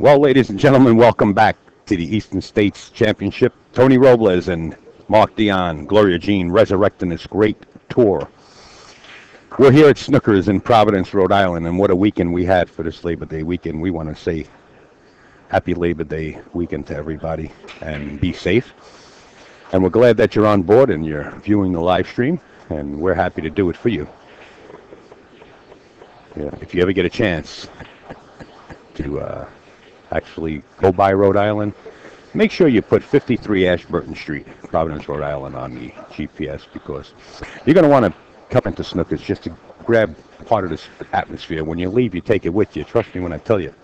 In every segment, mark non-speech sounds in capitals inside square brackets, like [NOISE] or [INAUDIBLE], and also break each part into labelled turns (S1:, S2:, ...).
S1: Well, ladies and gentlemen, welcome back to the Eastern States Championship. Tony Robles and Mark Dion, Gloria Jean resurrecting this great tour. We're here at Snookers in Providence, Rhode Island, and what a weekend we had for this Labor Day weekend. We want to say happy Labor Day weekend to everybody and be safe. And we're glad that you're on board and you're viewing the live stream, and we're happy to do it for you. Yeah, if you ever get a chance to uh, actually go by Rhode Island, make sure you put 53 Ashburton Street, Providence, Rhode Island on the GPS because you're going to want to come into Snookers just to grab part of this atmosphere. When you leave, you take it with you. Trust me when I tell you.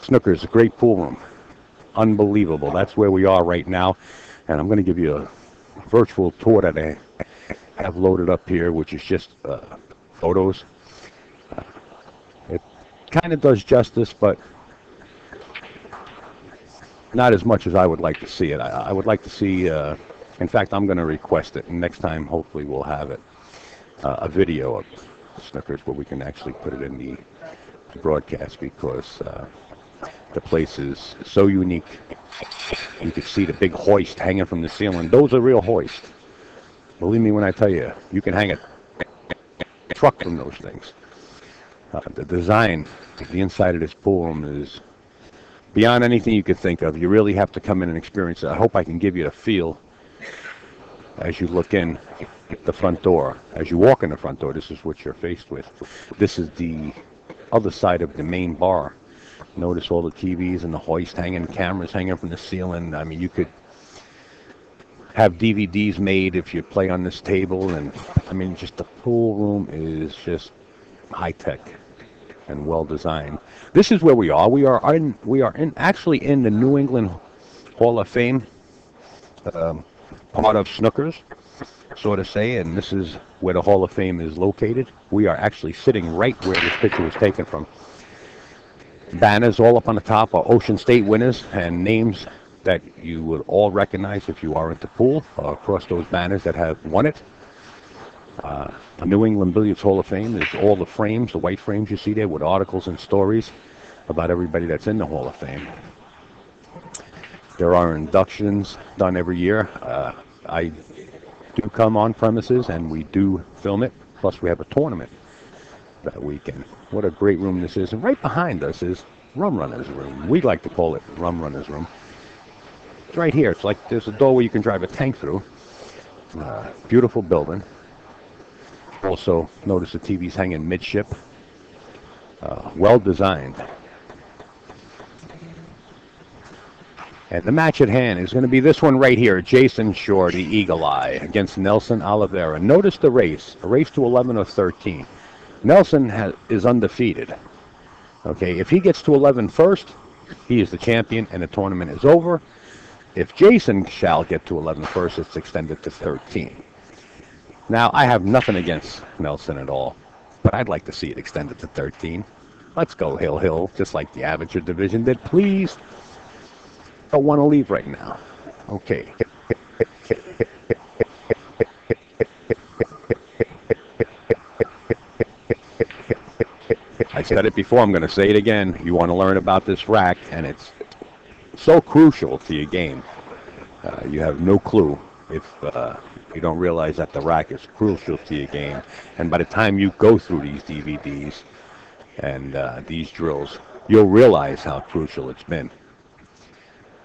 S1: Snookers, is a great pool room. Unbelievable. That's where we are right now. And I'm going to give you a virtual tour that I have loaded up here, which is just uh, photos. Uh, it kind of does justice, but not as much as I would like to see it. I, I would like to see, uh, in fact, I'm going to request it, and next time hopefully we'll have it, uh, a video of Snookers where we can actually put it in the, broadcast because uh, the place is so unique. You can see the big hoist hanging from the ceiling. Those are real hoists. Believe me when I tell you, you can hang a truck from those things. Uh, the design, the inside of this pool room is beyond anything you could think of. You really have to come in and experience it. I hope I can give you a feel as you look in the front door. As you walk in the front door, this is what you're faced with. This is the other side of the main bar. Notice all the TVs and the hoist hanging, cameras hanging from the ceiling. I mean, you could have DVDs made if you play on this table. And I mean, just the pool room is just high tech and well designed. This is where we are. We are in, we are in actually in the New England Hall of Fame, um, part of Snookers, so to say, and this is where the Hall of Fame is located. We are actually sitting right where this picture was taken from. Banners all up on the top are Ocean State winners and names that you would all recognize if you are into pool across those banners that have won it. Uh, the New England Billiards Hall of Fame is all the frames, the white frames you see there with articles and stories about everybody that's in the Hall of Fame. There are inductions done every year. Uh, I do come on premises and we do film it. Plus, we have a tournament that weekend. What a great room this is. And right behind us is Rum Runner's Room. We like to call it Rum Runner's Room. It's right here. It's like there's a doorway you can drive a tank through. Uh, beautiful building. Also, notice the TV's hanging midship. Uh, well designed. And the match at hand is going to be this one right here. Jason Shaw, the Eagle Eye, against Nelson Oliveira. Notice the race. A race to 11 or 13. Nelson has, is undefeated. Okay, if he gets to 11 first, he is the champion and the tournament is over. If Jason Shaw get to 11 first, it's extended to 13. Now, I have nothing against Nelson at all, but I'd like to see it extended to 13. Let's go Hill Hill, just like the amateur division did. Please don't want to leave right now. Okay. I said it before, I'm going to say it again. You want to learn about this rack, and it's so crucial to your game. Uh, you have no clue if uh, you don't realize that the rack is crucial to your game. And by the time you go through these DVDs and uh, these drills, you'll realize how crucial it's been.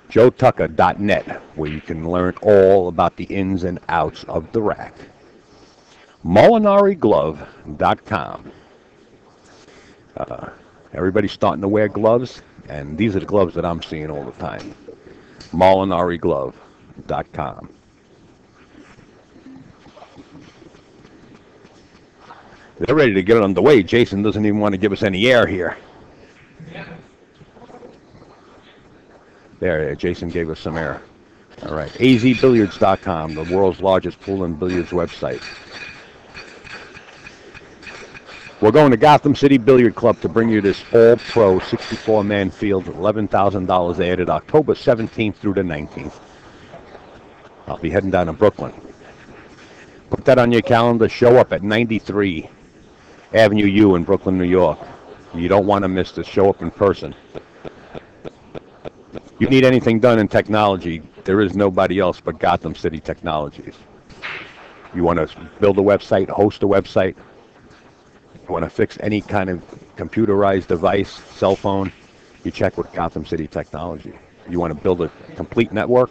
S1: JoeTucker.net, where you can learn all about the ins and outs of the rack. MolinariGlove.com. Uh, everybody's starting to wear gloves, and these are the gloves that I'm seeing all the time. MolinariGlove.com. They're ready to get it underway. Jason doesn't even want to give us any air here. There, Jason gave us some air. All right, azbilliards.com, the world's largest pool and billiards website. We're going to Gotham City Billiard Club to bring you this all-pro 64-man field, $11,000 added October 17th through the 19th. I'll be heading down to Brooklyn. Put that on your calendar. Show up at 93 Avenue U in Brooklyn, New York. You don't want to miss this. Show up in person. you need anything done in technology, there is nobody else but Gotham City Technologies. You want to build a website, host a website, you want to fix any kind of computerized device, cell phone, you check with Gotham City Technology. You want to build a complete network,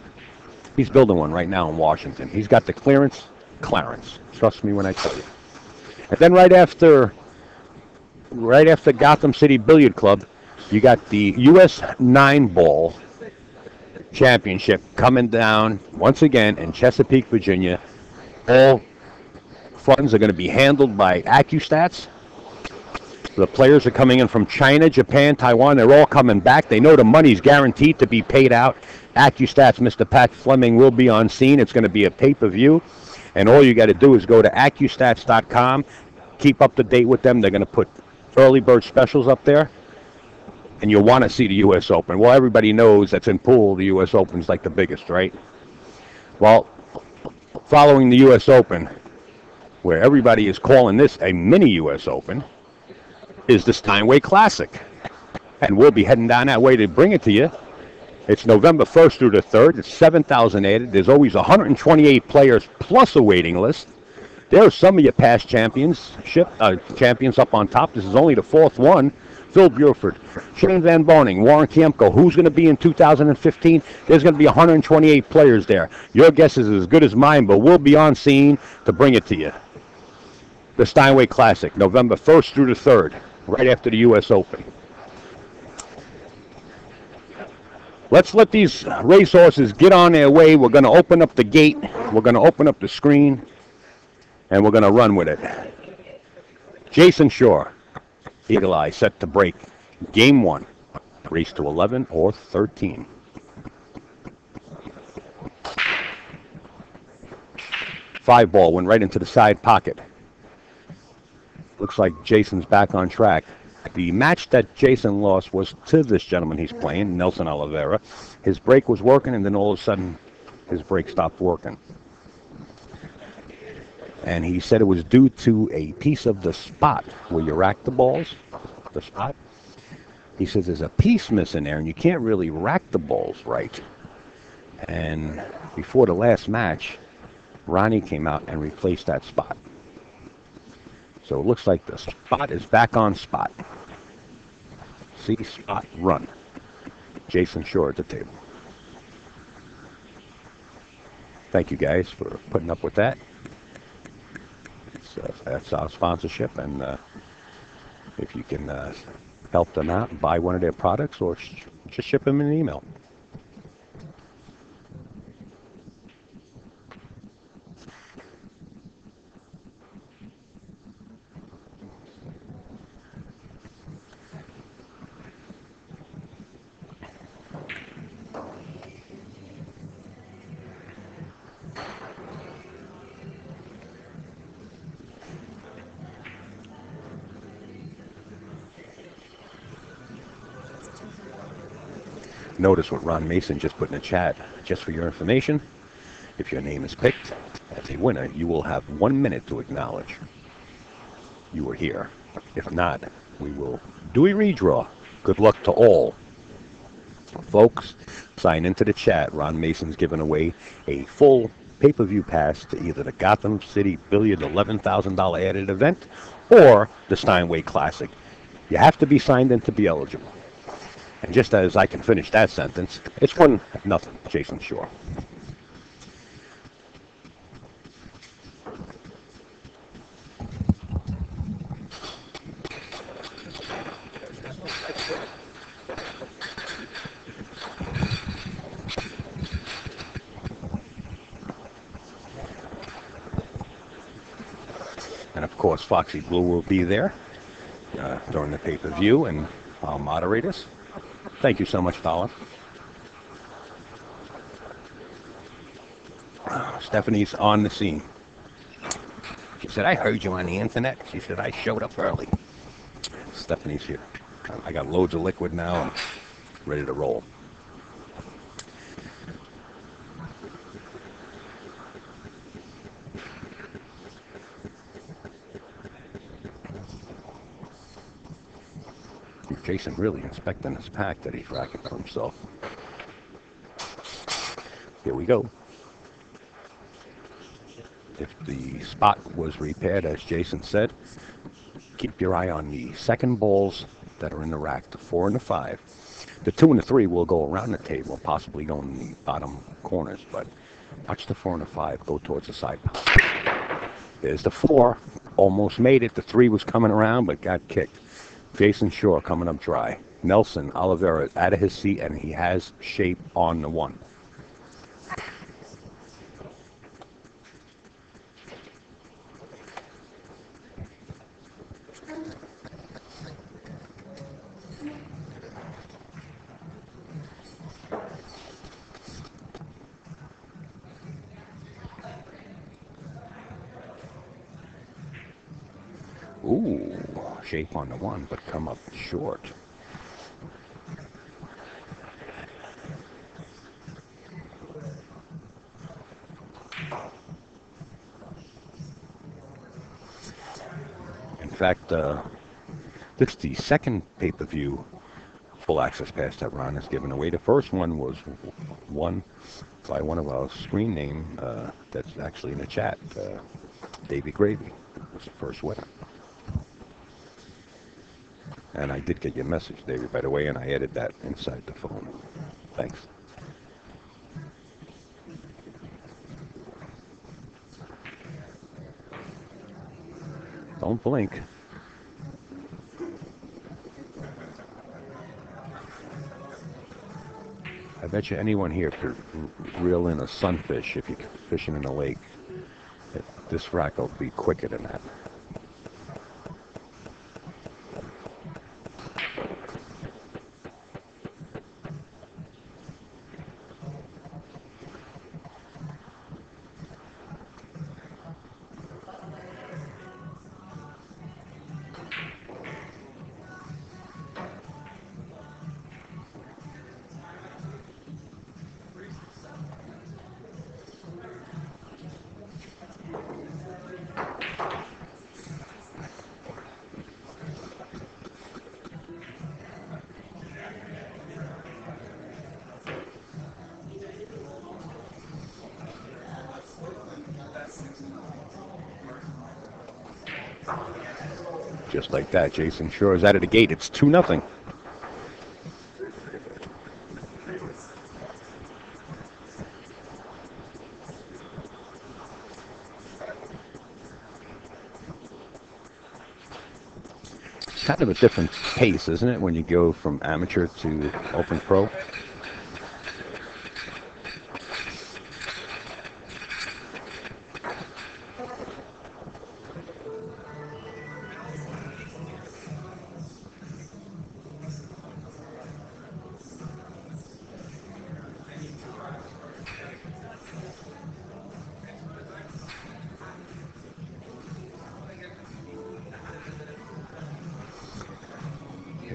S1: he's building one right now in Washington. He's got the clearance, Clarence. Trust me when I tell you. And then right after, right after Gotham City Billiard Club, you got the U.S. Nine Ball Championship coming down once again in Chesapeake, Virginia. All funds are going to be handled by AccuStats. The players are coming in from China, Japan, Taiwan. They're all coming back. They know the money's guaranteed to be paid out. AccuStats, Mr. Pat Fleming will be on scene. It's going to be a pay-per-view. And all you got to do is go to AccuStats.com, keep up to date with them. They're going to put early bird specials up there. And you'll want to see the U.S. Open. Well, everybody knows that's in pool. The U.S. Open's like the biggest, right? Well, following the U.S. Open, where everybody is calling this a mini U.S. Open, is the Steinway Classic. And we'll be heading down that way to bring it to you. It's November 1st through the 3rd. It's 7,000 added. There's always 128 players plus a waiting list. There are some of your past championship uh, champions up on top. This is only the fourth one. Phil Buford, Shane Van Boening, Warren Kiamco. Who's going to be in 2015? There's going to be 128 players there. Your guess is as good as mine, but we'll be on scene to bring it to you. The Steinway Classic, November 1st through the 3rd right after the U.S. Open. Let's let these racehorses get on their way. We're going to open up the gate. We're going to open up the screen. And we're going to run with it. Jason Shaw, Eagle Eye, set to break. Game one. Race to 11 or 13. Five ball went right into the side pocket. Looks like Jason's back on track. The match that Jason lost was to this gentleman he's playing, Nelson Oliveira. His brake was working, and then all of a sudden, his brake stopped working. And he said it was due to a piece of the spot where you rack the balls, the spot. He says there's a piece missing there, and you can't really rack the balls right. And before the last match, Ronnie came out and replaced that spot. So it looks like the spot is back on spot. See spot run. Jason Shaw at the table. Thank you guys for putting up with that. Uh, that's our sponsorship, and uh, if you can uh, help them out, buy one of their products, or sh just ship them an email. Notice what Ron Mason just put in the chat. Just for your information, if your name is picked as a winner, you will have one minute to acknowledge you were here. If not, we will do a redraw. Good luck to all. Folks, sign into the chat. Ron Mason's giving away a full pay-per-view pass to either the Gotham City Billiard $11,000 added event or the Steinway Classic. You have to be signed in to be eligible. And just as I can finish that sentence, it's one nothing, Jason Shaw. And of course, Foxy Blue will be there uh, during the pay-per-view, and I'll moderate us. Thank you so much, Fowler. Stephanie's on the scene. She said, I heard you on the internet. She said, I showed up early. Stephanie's here. I got loads of liquid now. I'm ready to roll. Jason really inspecting his pack that he's racking for himself. Here we go. If the spot was repaired, as Jason said, keep your eye on the second balls that are in the rack, the four and the five. The two and the three will go around the table, possibly go in the bottom corners, but watch the four and the five go towards the side. There's the four, almost made it. The three was coming around, but got kicked. Jason Shaw coming up dry. Nelson Oliveira out of his seat, and he has shape on the one. Ooh, shape on the one, but come up short. In fact, uh, this is the second pay-per-view full access pass that Ron has given away. The first one was won by one of our screen name uh, that's actually in the chat, uh, Davy Gravy was the first winner. And I did get your message, David, by the way, and I added that inside the phone. Thanks. Don't blink. I bet you anyone here could reel in a sunfish if you're fishing in a lake. This rack will be quicker than that. Like that, Jason Shaw is out of the gate. It's 2 nothing. kind of a different pace, isn't it, when you go from amateur to open pro?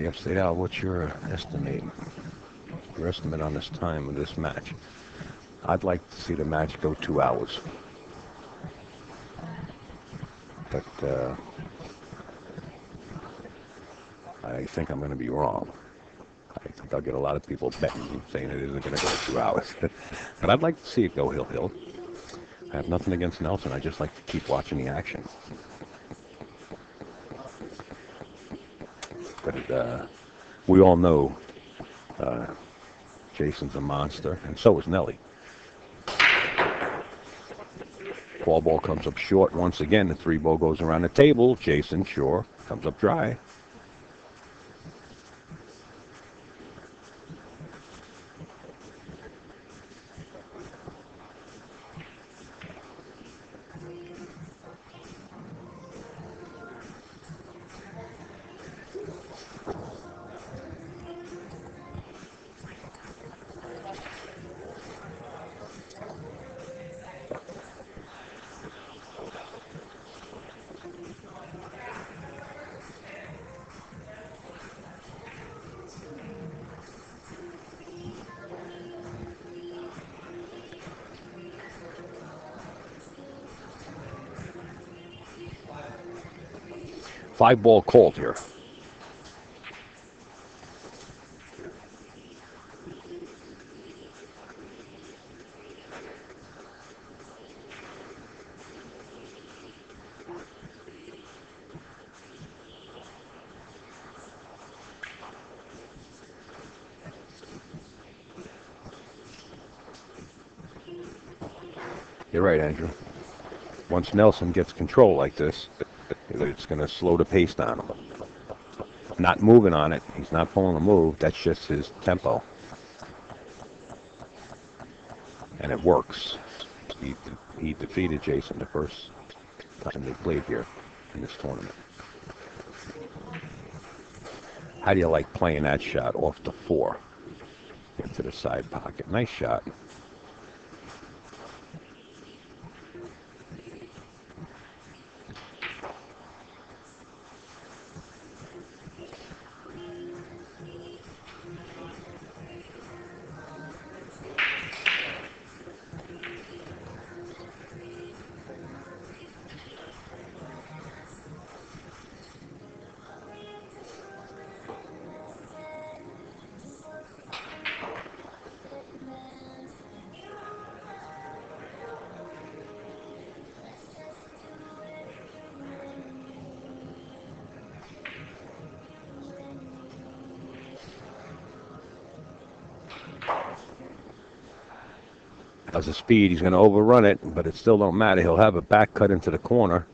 S1: Yep, say now, what's your estimate? Your estimate on this time of this match? I'd like to see the match go two hours. But uh, I think I'm going to be wrong. I think I'll get a lot of people betting saying it isn't going to go two hours. [LAUGHS] but I'd like to see it go hill hill. I have nothing against Nelson. I just like to keep watching the action. But uh, we all know uh, Jason's a monster, and so is Nelly. Ball ball comes up short once again. The three ball goes around the table. Jason Shaw comes up dry. five ball cold here. You're right, Andrew. Once Nelson gets control like this, it's going to slow the pace down. Not moving on it. He's not pulling a move. That's just his tempo. And it works. He, he defeated Jason the first time they played here in this tournament. How do you like playing that shot off the four into the side pocket? Nice shot. Speed, he's going to overrun it, but it still don't matter. He'll have a back cut into the corner.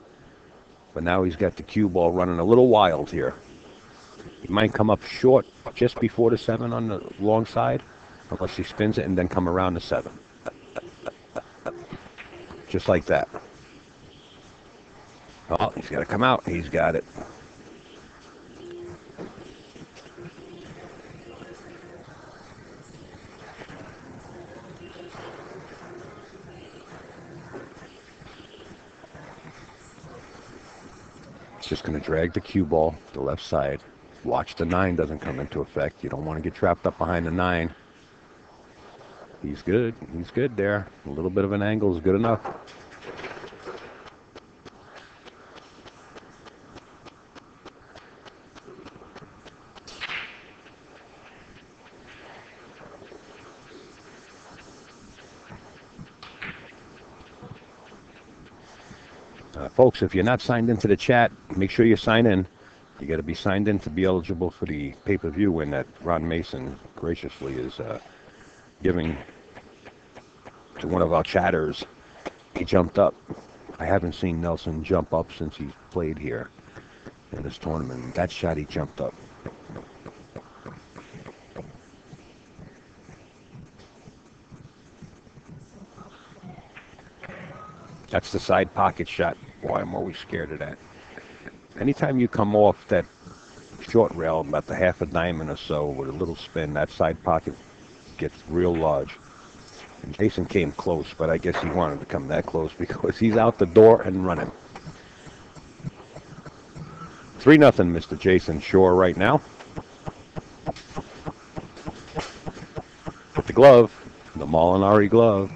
S1: But now he's got the cue ball running a little wild here. He might come up short just before the seven on the long side, unless he spins it and then come around the seven. Just like that. Oh, he's got to come out. He's got it. Drag the cue ball to the left side. Watch the nine doesn't come into effect. You don't want to get trapped up behind the nine. He's good. He's good there. A little bit of an angle is good enough. Uh, folks, if you're not signed into the chat, make sure you sign in. You got to be signed in to be eligible for the pay-per-view win that Ron Mason graciously is uh, giving to one of our chatters. He jumped up. I haven't seen Nelson jump up since he's played here in this tournament. That shot, he jumped up. That's the side pocket shot. Boy, I'm always scared of that. Anytime you come off that short rail, about the half a diamond or so, with a little spin, that side pocket gets real large. And Jason came close, but I guess he wanted to come that close [LAUGHS] because he's out the door and running. 3 nothing, Mr. Jason Shaw right now. With the glove, the Molinari glove.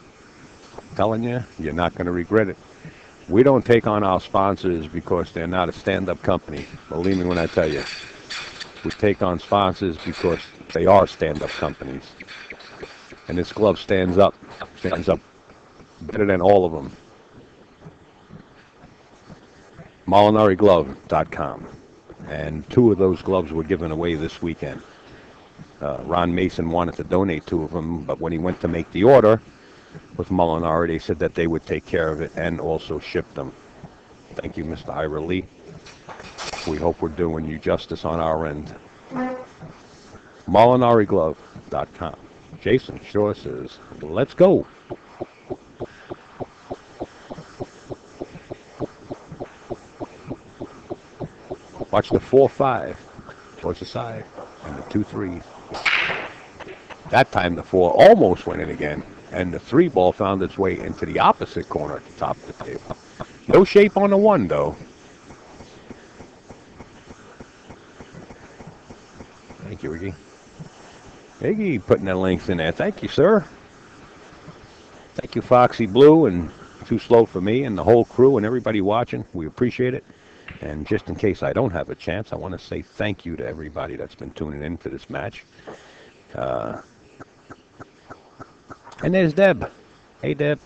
S1: I'm telling you, you're not going to regret it. We don't take on our sponsors because they're not a stand-up company. Believe me when I tell you. We take on sponsors because they are stand-up companies. And this glove stands up, stands up better than all of them. MolinariGlove.com. And two of those gloves were given away this weekend. Uh, Ron Mason wanted to donate two of them, but when he went to make the order with Molinari, they said that they would take care of it and also ship them. Thank you, Mr. Ira Lee. We hope we're doing you justice on our end. MolinariGlove.com. Jason Shaw says, let's go. Watch the 4-5 towards the side and the 2-3. That time the 4 almost went in again, and the 3 ball found its way into the opposite corner at the top of the table. No shape on the 1, though. Thank you, Iggy. Iggy putting the links in there. Thank you, sir. Thank you, Foxy Blue, and Too Slow for Me, and the whole crew, and everybody watching. We appreciate it. And just in case I don't have a chance, I want to say thank you to everybody that's been tuning in for this match. Uh, and there's Deb. Hey, Deb.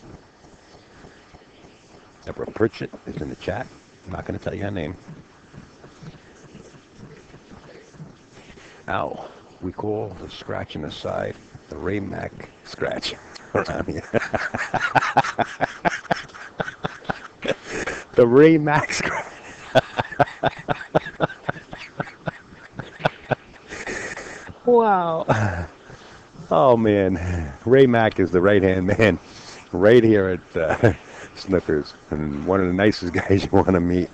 S1: Deborah Pritchett is in the chat. I'm not going to tell you her name. Ow. We call the scratch in the side the Ray Mac scratch [LAUGHS] around here. the Ray Mack scratch. wow. [LAUGHS] Oh man, Ray Mack is the right hand man right here at uh, [LAUGHS] Snookers, and one of the nicest [LAUGHS] guys you want to meet.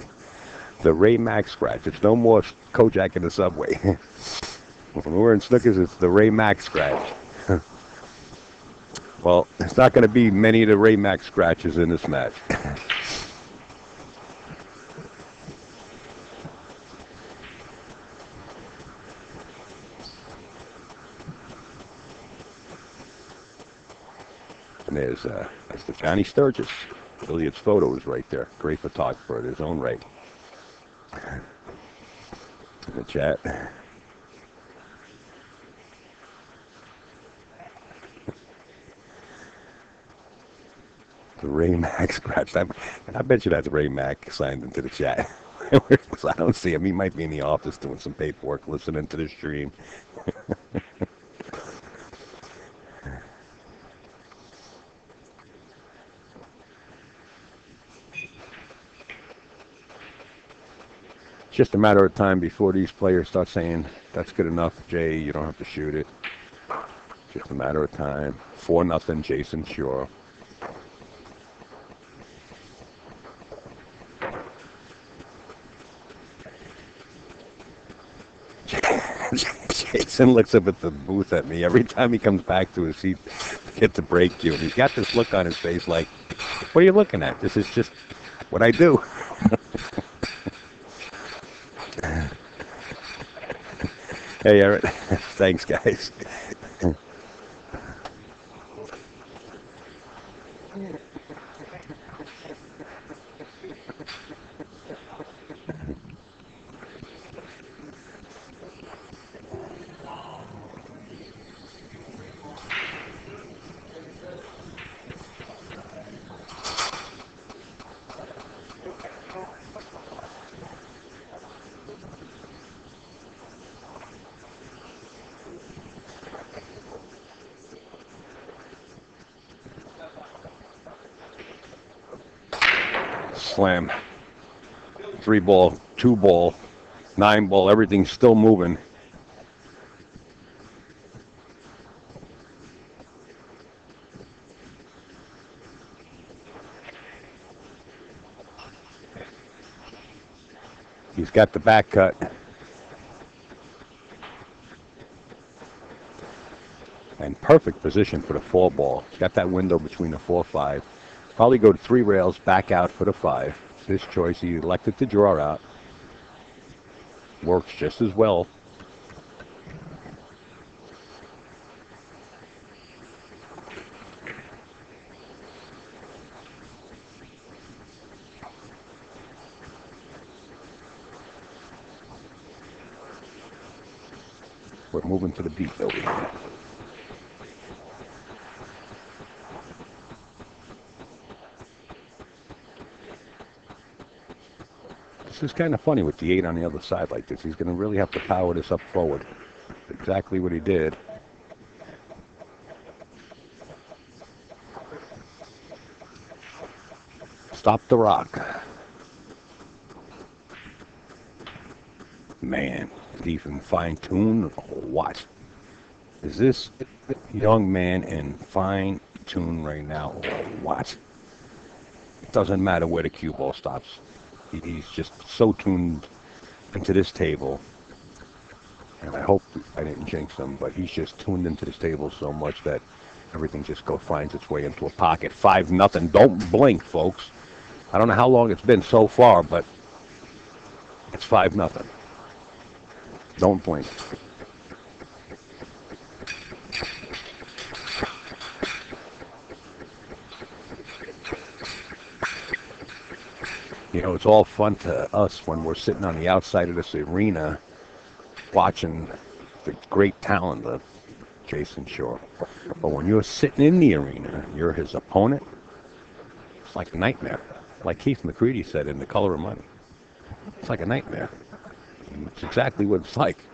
S1: The Ray Mack scratch. It's no more Kojak in the subway. [LAUGHS] when we're in Snookers, it's the Ray Mack scratch. well, it's not going to be many of the Ray Mack scratches in this match. Uh, that's the Johnny Sturgis. Elliot's photo is right there. Great photographer in his own right. In the chat. The Ray Mack scratched. I, I bet you that's Ray Mack signed into the chat. [LAUGHS] I don't see him. He might be in the office doing some paperwork, listening to the stream. [LAUGHS] just a matter of time before these players start saying, that's good enough, Jay, you don't have to shoot it. Just a matter of time. 4 nothing, Jason Shaw. [LAUGHS] Jason looks up at the booth at me every time he comes back to his seat, get to break you, and he's got this look on his face like, "What are you looking at? This is just what I do." Hey, Eric. [LAUGHS] Thanks, guys. Slam. Three ball, two ball, nine ball, everything's still moving. He's got the back cut. And perfect position for the four ball. Got that window between the four five. Probably go to three rails, back out for the five. This choice, he elected to draw out. Works just as well. We're moving to the beat over here. This is kind of funny with the eight on the other side like this. He's going to really have to power this up forward. Exactly what he did. Stop the rock. Man, even fine tune or what? Is this young man in fine tune right now what? It doesn't matter where the cue ball stops. He's just so tuned into this table. And I hope I didn't jinx him, but he's just tuned into this table so much that everything just go finds its way into a pocket. Five nothing. Don't blink, folks. I don't know how long it's been so far, but it's five nothing. Don't blink. Know, it's all fun to us when we're sitting on the outside of this arena watching the great talent of Jason Shaw. But when you're sitting in the arena, you're his opponent, it's like a nightmare. Like Keith McCready said in The Color of Money. It's like a nightmare. It's exactly what it's like.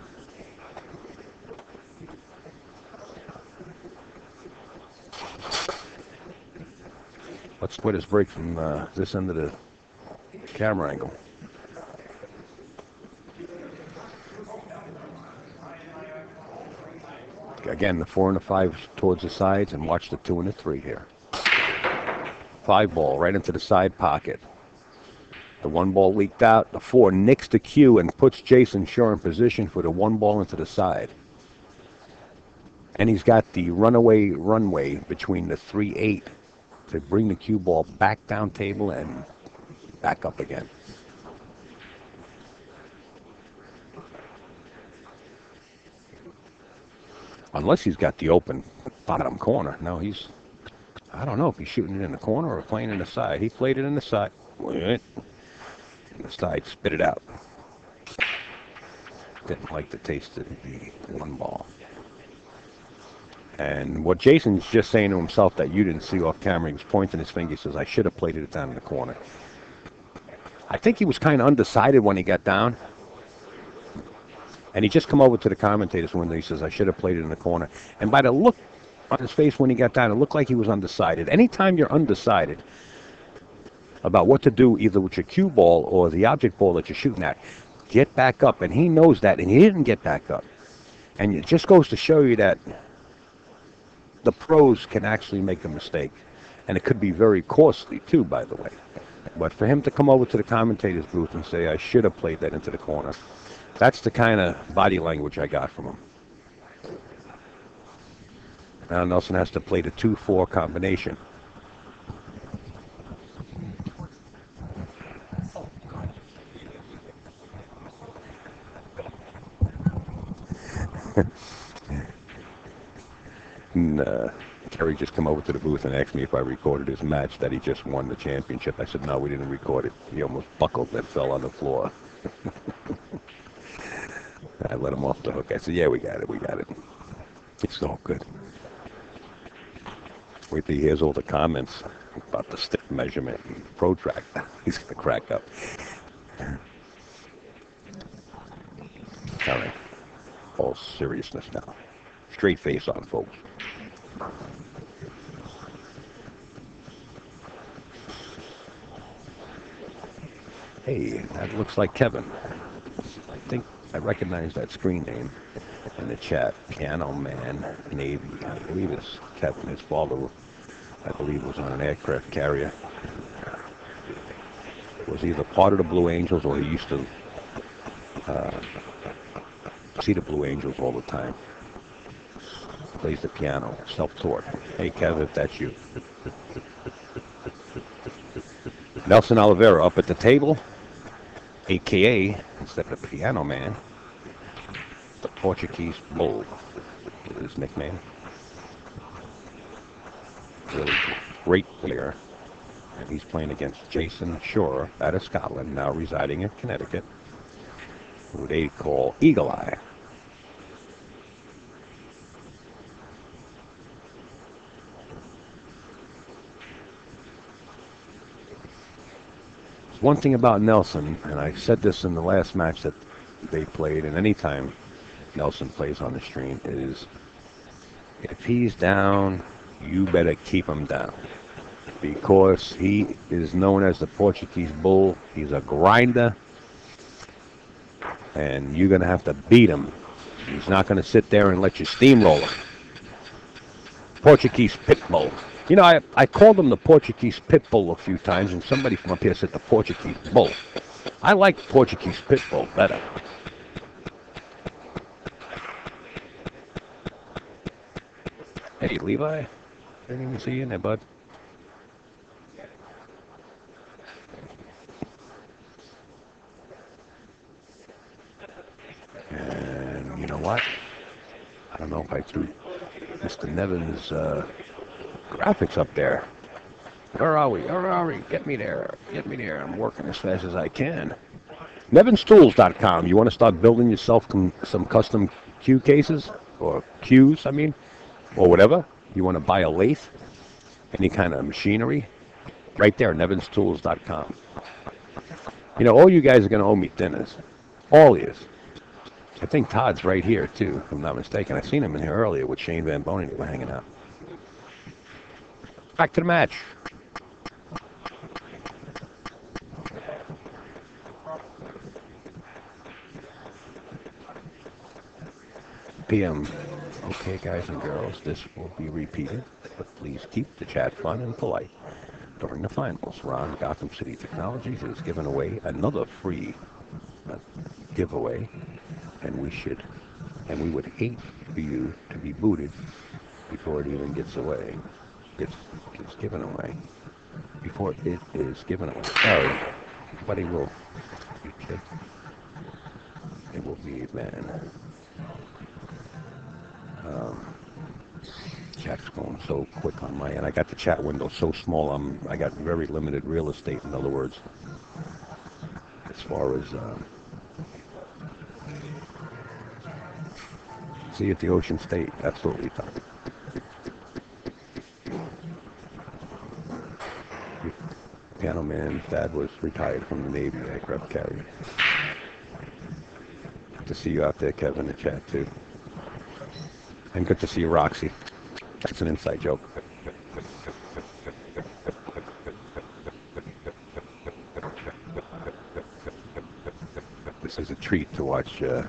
S1: Let's split his break from uh, this end of the camera angle. Again, the four and the five towards the sides, and watch the two and the three here. Five ball right into the side pocket. The one ball leaked out. The four nicks the cue and puts Jason Shaw in position for the one ball into the side. And he's got the runaway runway between the three eight to bring the cue ball back down table and back up again. Unless he's got the open bottom corner. No, he's, I don't know if he's shooting it in the corner or playing in the side. He played it in the side. In the side, spit it out. Didn't like the taste of the one ball. And what Jason's just saying to himself that you didn't see off camera, he was pointing his finger. He says, I should have played it down in the corner. I think he was kind of undecided when he got down. And he just come over to the commentator's window. He says, I should have played it in the corner. And by the look on his face when he got down, it looked like he was undecided. Anytime you're undecided about what to do, either with your cue ball or the object ball that you're shooting at, get back up. And he knows that, and he didn't get back up. And it just goes to show you that the pros can actually make a mistake. And it could be very costly, too, by the way. But for him to come over to the commentator's booth and say, I should have played that into the corner, that's the kind of body language I got from him. Now Nelson has to play the 2-4 combination. [LAUGHS] uh, Kerry just come over to the booth and asked me if I recorded his match that he just won the championship. I said, no, we didn't record it. He almost buckled and fell on the floor. [LAUGHS] I let him off the hook. I said, yeah, we got it, we got it. It's all good. Wait till he hears all the comments about the stick measurement and protract. [LAUGHS] He's going to crack up. All right. All seriousness now. Straight face on, folks. Hey, that looks like Kevin. I think I recognize that screen name in the chat. Piano Man Navy. I believe it's Captain His father, I believe, was on an aircraft carrier. Was either part of the Blue Angels or he used to uh, see the Blue Angels all the time. Plays the piano, self-taught. Hey, Kevin, if that's you. Nelson Oliveira up at the table, aka, instead of the piano man, the Portuguese Bull is his nickname. Really great player. And he's playing against Jason Shaw out of Scotland, now residing in Connecticut, who they call Eagle Eye. One thing about Nelson, and I said this in the last match that they played, and anytime Nelson plays on the stream, is if he's down, you better keep him down. Because he is known as the Portuguese Bull. He's a grinder. And you're going to have to beat him. He's not going to sit there and let you steamroll him. Portuguese Pit Bull. You know, I, I called him the Portuguese Pit Bull a few times, and somebody from up here said the Portuguese Bull. I like Portuguese Pit Bull better. Hey, Levi. Didn't even see you in there, bud. And you know what? I don't know if I threw Mr. Nevin's uh, graphics up there. Where are we? Where are we? Get me there. Get me there. I'm working as fast as I can. NevinsTools.com. You want to start building yourself some custom cue cases or cues, I mean, or whatever. You want to buy a lathe, any kind of machinery, right there, NevinsTools.com. You know, all you guys are going to owe me dinners. All of is. I think Todd's right here, too, if I'm not mistaken. I seen him in here earlier with Shane Van Boening. They were hanging out. Back to the match. PM. Okay, guys and girls, this will be repeated, but please keep the chat fun and polite. During the finals, Ron Gotham City Technologies is giving away another free uh, giveaway, and we should, and we would hate for you to be booted before it even gets away gets gets given away, before it is given away. Sorry, but it will. It will be man. Um, chat's going so quick on my end. I got the chat window so small. I'm I got very limited real estate. In other words, as far as um, see at the Ocean State. Absolutely, Man's dad was retired from the Navy aircraft carrier. Good to see you out there, Kevin, in the chat too. And good to see you, Roxy. That's an inside joke. This is a treat to watch uh,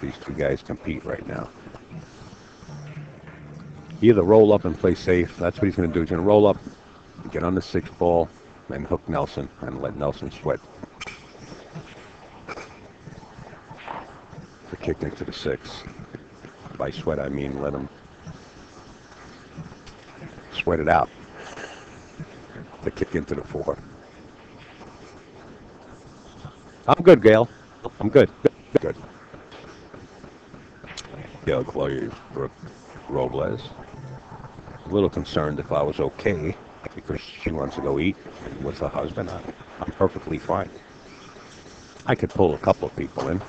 S1: these two guys compete right now. Either roll up and play safe. That's what he's going to do. He's going to roll up, get on the sixth ball, and hook Nelson and let Nelson sweat. The kick into the six. By sweat, I mean let him sweat it out. The kick into the four. I'm good, Gail. I'm good. Good. good. Gail Chloe Brooke Robles. A little concerned if I was okay because she wants to go eat with her husband. I, I'm perfectly fine. I could pull a couple of people in.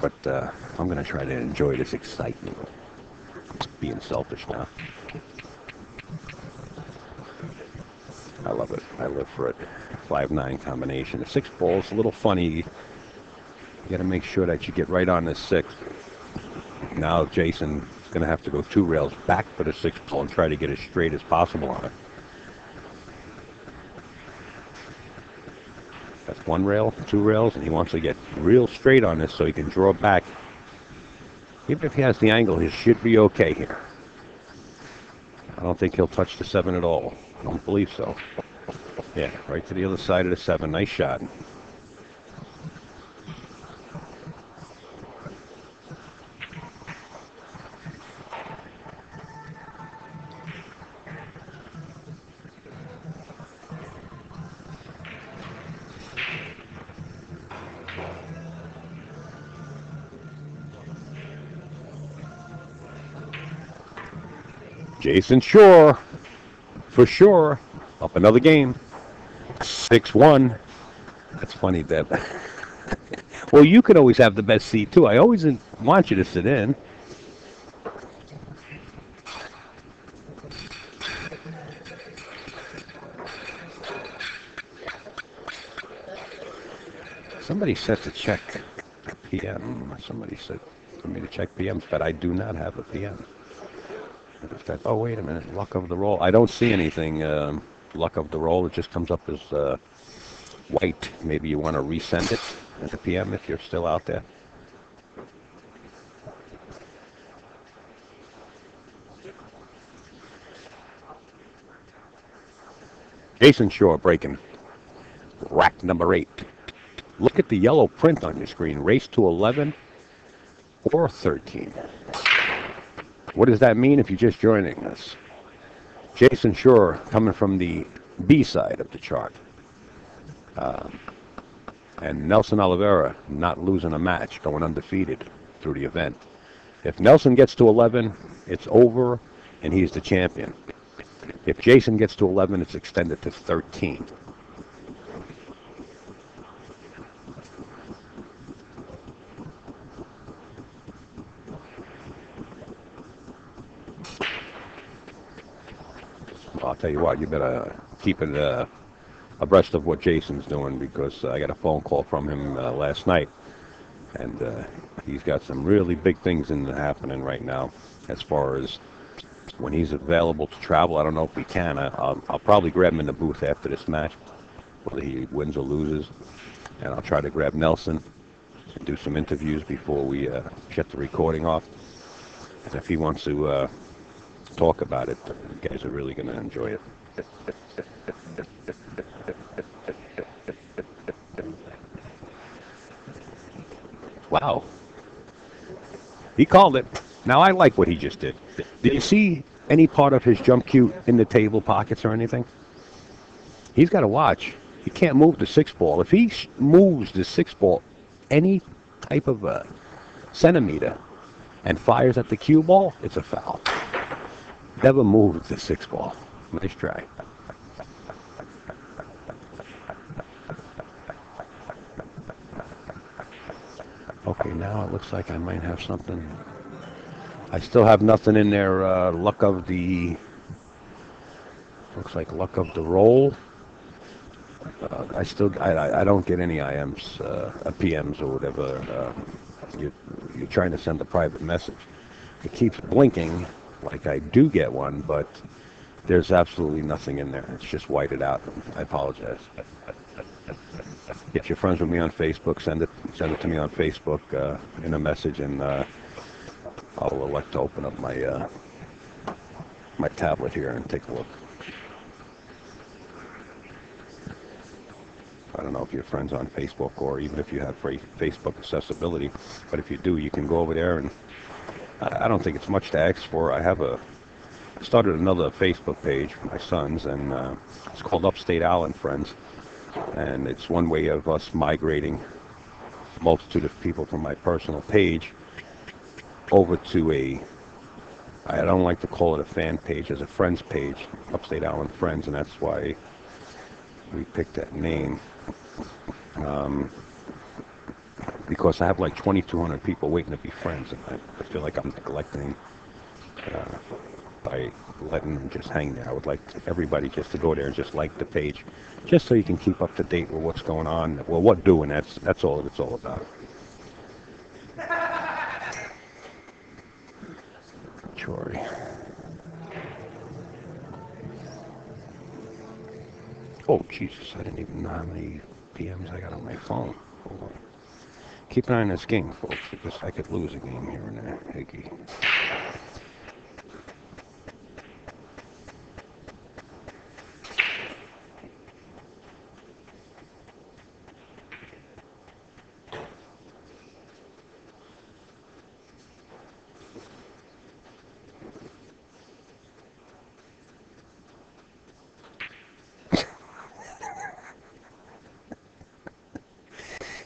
S1: But uh, I'm going to try to enjoy this excitement. Being selfish now. I love it. I live for it. Five nine combination. The six ball's a little funny. You got to make sure that you get right on this six. Now Jason's going to have to go two rails back for the six ball and try to get as straight as possible on it. That's one rail, two rails, and he wants to get real straight on this so he can draw back. Even if he has the angle, he should be okay here. I don't think he'll touch the seven at all. I don't believe so. Yeah, right to the other side of the seven. Nice shot. Jason Shaw, for sure, up another game. 6-1. That's funny, Deb. [LAUGHS] well, you could always have the best seat, too. I always want you to sit in. Somebody said to check PM. Somebody said for me to check PMs, but I do not have a PM. That, oh, wait a minute. Luck of the roll. I don't see anything. Um, luck of the roll. It just comes up as uh, white. Maybe you want to resend it at the PM if you're still out there. Jason Shaw breaking rack number eight. Look at the yellow print on your screen. Race to 11 or 13. What does that mean if you're just joining us? Jason Shaw coming from the B side of the chart. Um, and Nelson Oliveira not losing a match, going undefeated through the event. If Nelson gets to 11, it's over and he's the champion. If Jason gets to 11, it's extended to 13. Tell you what, you better keep it uh, abreast of what Jason's doing because I got a phone call from him uh, last night, and uh, he's got some really big things in happening right now as far as when he's available to travel. I don't know if he can. I, will I'll probably grab him in the booth after this match, whether he wins or loses, and I'll try to grab Nelson and do some interviews before we uh, shut the recording off. And if he wants to uh, talk about it, you guys are really going to enjoy it. Wow. He called it. Now I like what he just did. Did you see any part of his jump cue in the table pockets or anything? He's got to watch. He can't move the six ball. If he moves the six ball any type of a centimeter and fires at the cue ball, it's a foul. Never moved the six ball. Nice try. Okay, now it looks like I might have something. I still have nothing in there. Uh, luck of the. Looks like luck of the roll. Uh, I still I, I don't get any IMs, uh, PMs or whatever. Uh, you, you're trying to send a private message. It keeps blinking like I do get one, but there's absolutely nothing in there. It's just whited out. I apologize. If you're friends with me on Facebook, send it send it to me on Facebook uh, in a message, and uh, I'll elect to open up my uh, my tablet here and take a look. I don't know if you're friends on Facebook or even if you have free Facebook accessibility, but if you do, you can go over there and I don't think it's much to ask for. I have a started another Facebook page for my sons, and uh, it's called Upstate Al and Friends, and it's one way of us migrating a multitude of people from my personal page over to a I don't like to call it a fan page, as a friends page, Upstate Al and Friends, and that's why we picked that name. Um, because I have like 2,200 people waiting to be friends, and I, I feel like I'm neglecting uh, by letting them just hang there. I would like everybody just to go there and just like the page, just so you can keep up to date with what's going on. Well, what doing? That's that's all it's all about. Jory. Oh Jesus! I didn't even know how many PMs I got on my phone. Hold on. Keep an eye on this game, folks, because I could lose a game here and there. Hickey.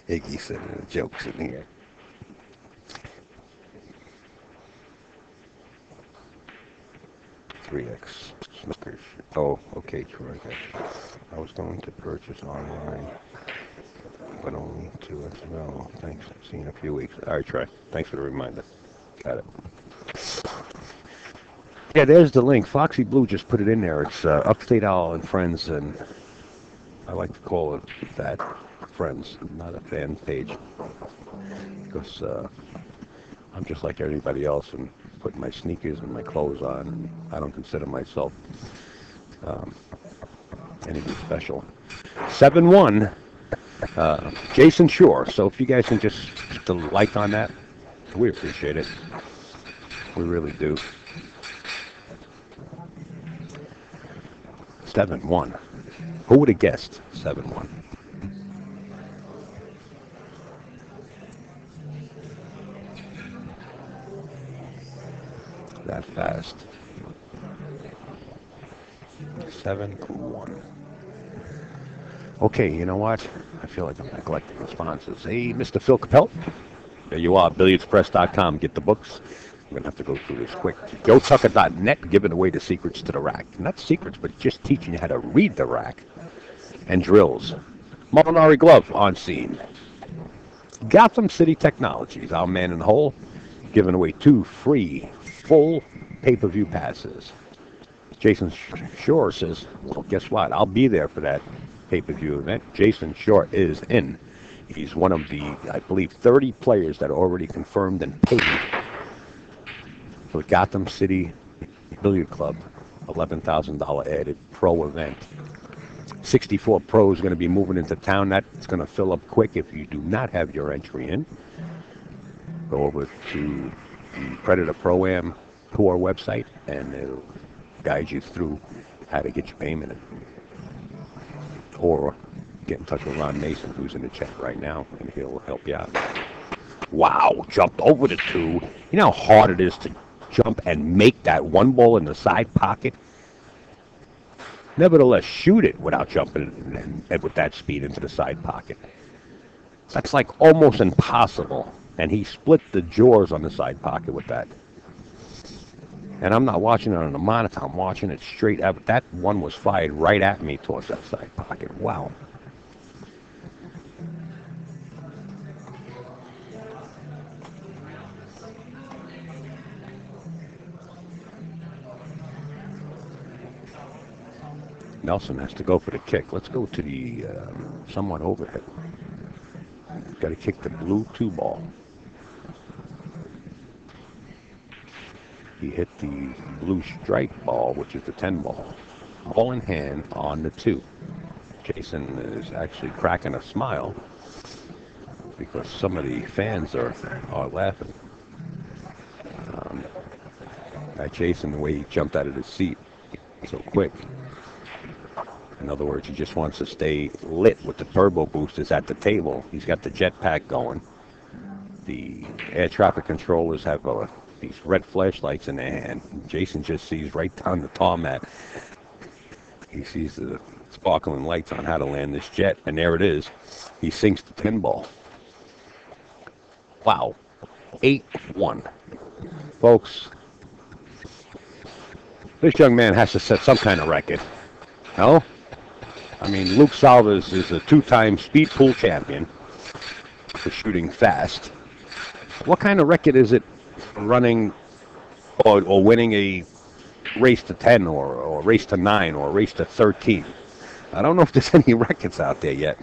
S1: Iggy the jokes in here. Three X Snickers. Oh, okay, Troy. I was going to purchase online, but only two well. Thanks. See you in a few weeks. All right, Troy. Thanks for the reminder. Got it. Yeah, there's the link. Foxy Blue just put it in there. It's uh, Upstate Al and Friends, and I like to call it that friends, not a fan page, because uh, I'm just like everybody else and put my sneakers and my clothes on. And I don't consider myself um, anything special. 7 1, uh, Jason Shaw. So if you guys can just put a like on that, we appreciate it. We really do. 7 1. Who would have guessed 7 1? Okay, you know what? I feel like I'm neglecting responses. Hey, Mr. Phil Capelle. There you are, billiardspress.com. Get the books. I'm going to have to go through this quick. JoeTucker.net, giving away the secrets to the rack. Not secrets, but just teaching you how to read the rack and drills. Molinari Glove on scene. Gotham City Technologies, our man in the hole, giving away two free full pay-per-view passes. Jason Shaw says, well, guess what? I'll be there for that pay-per-view event. Jason Shaw is in. He's one of the, I believe, 30 players that are already confirmed and paid for the Gotham City Billiard Club $11,000 added pro event. 64 pros going to be moving into town. That's going to fill up quick if you do not have your entry in. Go over to the Predator Pro Am Tour website and it'll guide you through how to get your payment. Or get in touch with Ron Mason, who's in the chat right now, and he'll help you out. Wow, jumped over the two. You know how hard it is to jump and make that one ball in the side pocket? Nevertheless, shoot it without jumping and, and with that speed into the side pocket. That's like almost impossible. And he split the jaws on the side pocket with that. And I'm not watching it on the monitor. I'm watching it straight up. That one was fired right at me towards that side pocket. Wow. Nelson has to go for the kick. Let's go to the uh, somewhat overhead. Got to kick the blue two ball. He hit the blue strike ball, which is the 10 ball. Ball in hand on the two. Jason is actually cracking a smile because some of the fans are, are laughing. Um, at Jason, the way he jumped out of his seat so quick. In other words, he just wants to stay lit with the turbo boosters at the table. He's got the jetpack going. The air traffic controllers have uh, these red flashlights in their hand. Jason just sees right down the tarmac. He sees the sparkling lights on how to land this jet, and there it is. He sinks the pinball. Wow. 8-1. Folks, this young man has to set some kind of record. No? I mean, Luc Salvas is a two-time speed pool champion for shooting fast. What kind of record is it running or, or winning a race to 10 or, or race to 9 or race to 13? I don't know if there's [LAUGHS] any records out there yet.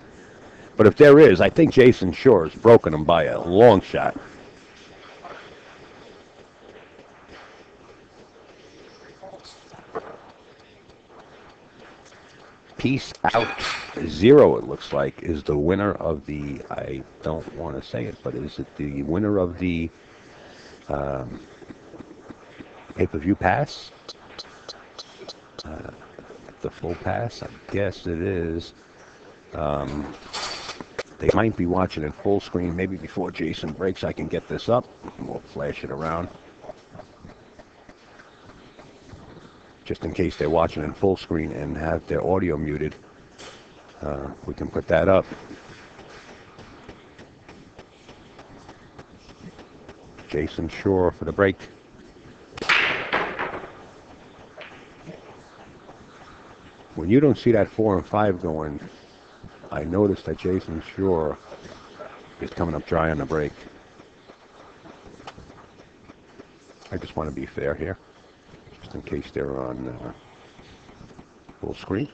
S1: But if there is, I think Jason Shaw has broken them by a long shot. Peace Out Zero, it looks like, is the winner of the, I don't want to say it, but is it the winner of the um, pay-per-view pass? Uh, the full pass? I guess it is. Um, they might be watching it full screen. Maybe before Jason breaks, I can get this up. We'll flash it around. just in case they're watching in full screen and have their audio muted. Uh, we can put that up. Jason Shaw for the break. When you don't see that four and five going, I noticed that Jason Shaw is coming up dry on the break. I just want to be fair here just in case they're on uh, full screen.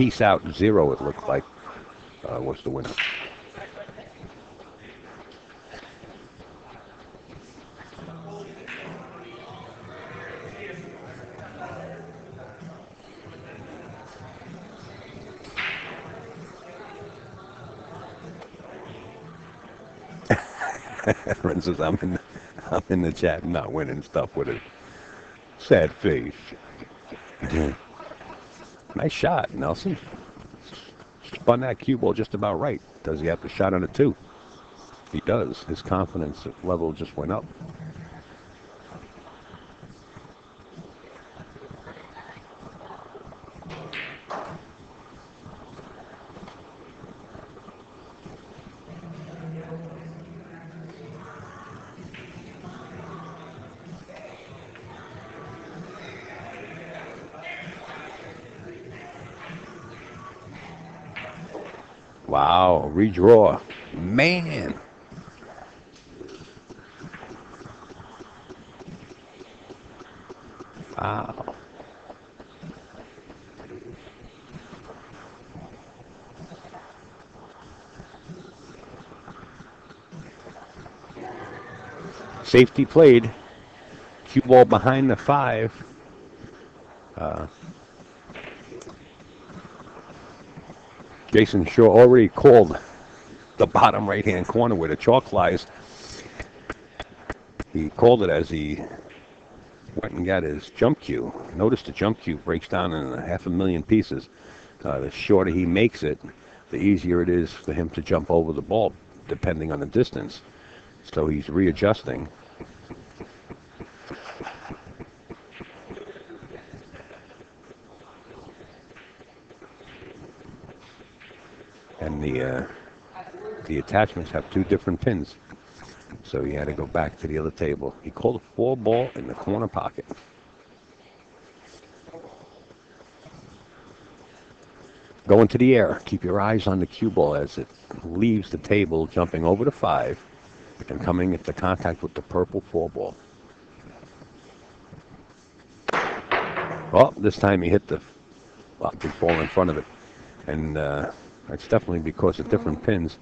S1: Peace Out Zero, it looked like, uh, was the winner. [LAUGHS] Says, I'm in, I'm in the chat not winning stuff with a sad face. [LAUGHS] nice shot, Nelson. Spun that cue ball just about right. Does he have the shot on it too? He does. His confidence level just went up. Redraw. Man. Wow. Safety played. Cue ball behind the five. Uh, Jason Shaw already called the bottom right hand corner where the chalk lies. He called it as he went and got his jump cue. Notice the jump cue breaks down in a half a million pieces. Uh, the shorter he makes it, the easier it is for him to jump over the ball, depending on the distance. So he's readjusting. And the uh, the attachments have two different pins. So he had to go back to the other table. He called a four ball in the corner pocket. Go into the air. Keep your eyes on the cue ball as it leaves the table, jumping over the five and coming into contact with the purple four ball. Well, this time he hit the well, ball in front of it. And uh, it's definitely because of different pins.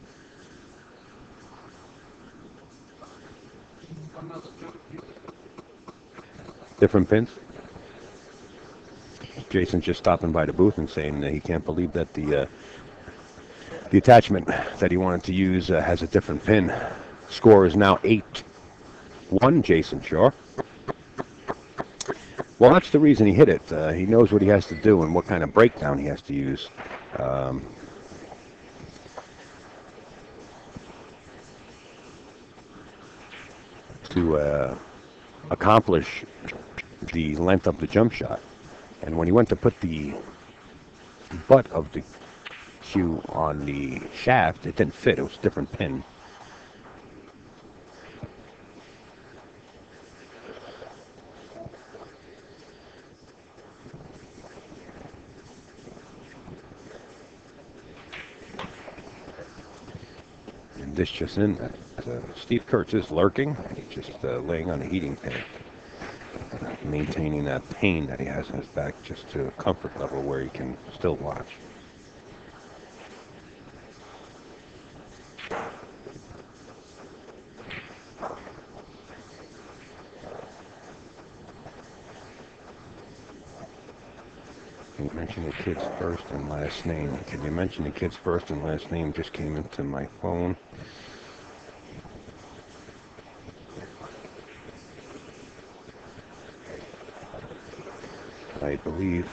S1: Different pins? Jason's just stopping by the booth and saying that he can't believe that the uh, the attachment that he wanted to use uh, has a different pin. Score is now 8-1, Jason Shaw. Well, that's the reason he hit it. Uh, he knows what he has to do and what kind of breakdown he has to use. Um, to uh, accomplish the length of the jump shot. And when he went to put the butt of the cue on the shaft, it didn't fit. It was a different pin. And this just in, uh, Steve Kurtz is lurking. He's just uh, laying on a heating pad maintaining that pain that he has in his back just to a comfort level where he can still watch. Can you mention the kid's first and last name? Can you mention the kid's first and last name? Just came into my phone. I believe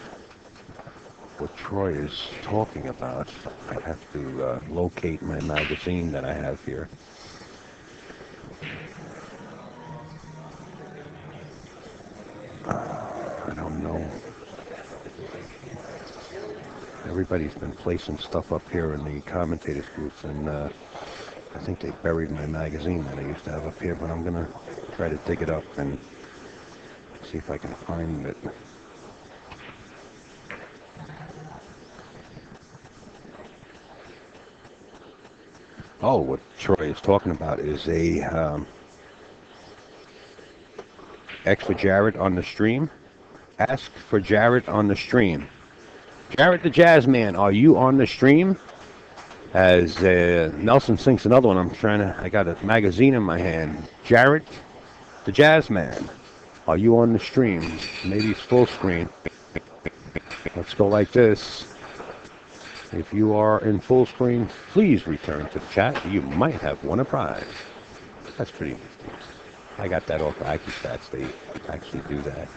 S1: what Troy is talking about. I have to uh, locate my magazine that I have here. Uh, I don't know. Everybody's been placing stuff up here in the commentators booth, and uh, I think they buried my magazine that I used to have up here, but I'm going to try to dig it up and see if I can find it. Oh, what Troy is talking about is a um, X for Jarrett on the stream. Ask for Jarrett on the stream. Jarrett the Jazz Man, are you on the stream? As uh, Nelson sinks another one, I'm trying to. I got a magazine in my hand. Jarrett the Jazz Man, are you on the stream? Maybe full screen. Let's go like this. If you are in full screen, please return to the chat. You might have won a prize. That's pretty. Interesting. I got that off AccuStats. They actually do that.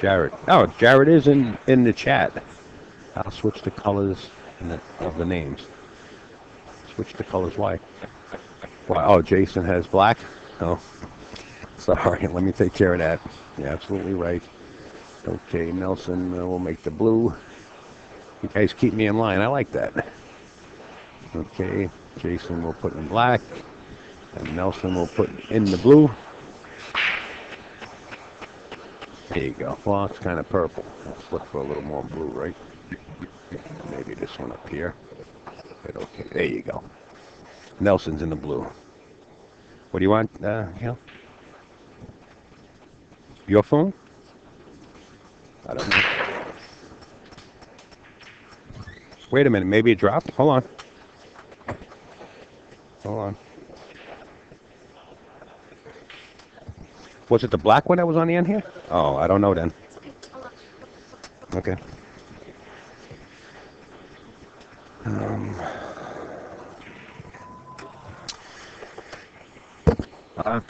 S1: Jared. Oh, Jared is in in the chat. I'll switch the colors the, of the names. Switch the colors. Why? Why? Oh, Jason has black. Oh, [LAUGHS] sorry. Let me take care of that. You're absolutely right. Okay, Nelson uh, will make the blue. You guys keep me in line. I like that. Okay, Jason will put in black, and Nelson will put in the blue. There you go. Well, it's kind of purple. Let's look for a little more blue, right? Maybe this one up here. Okay, there you go. Nelson's in the blue. What do you want, uh? Your phone? I don't know. Wait a minute, maybe it dropped? Hold on. Hold on. Was it the black one that was on the end here? Oh, I don't know then. Okay. Um, uh,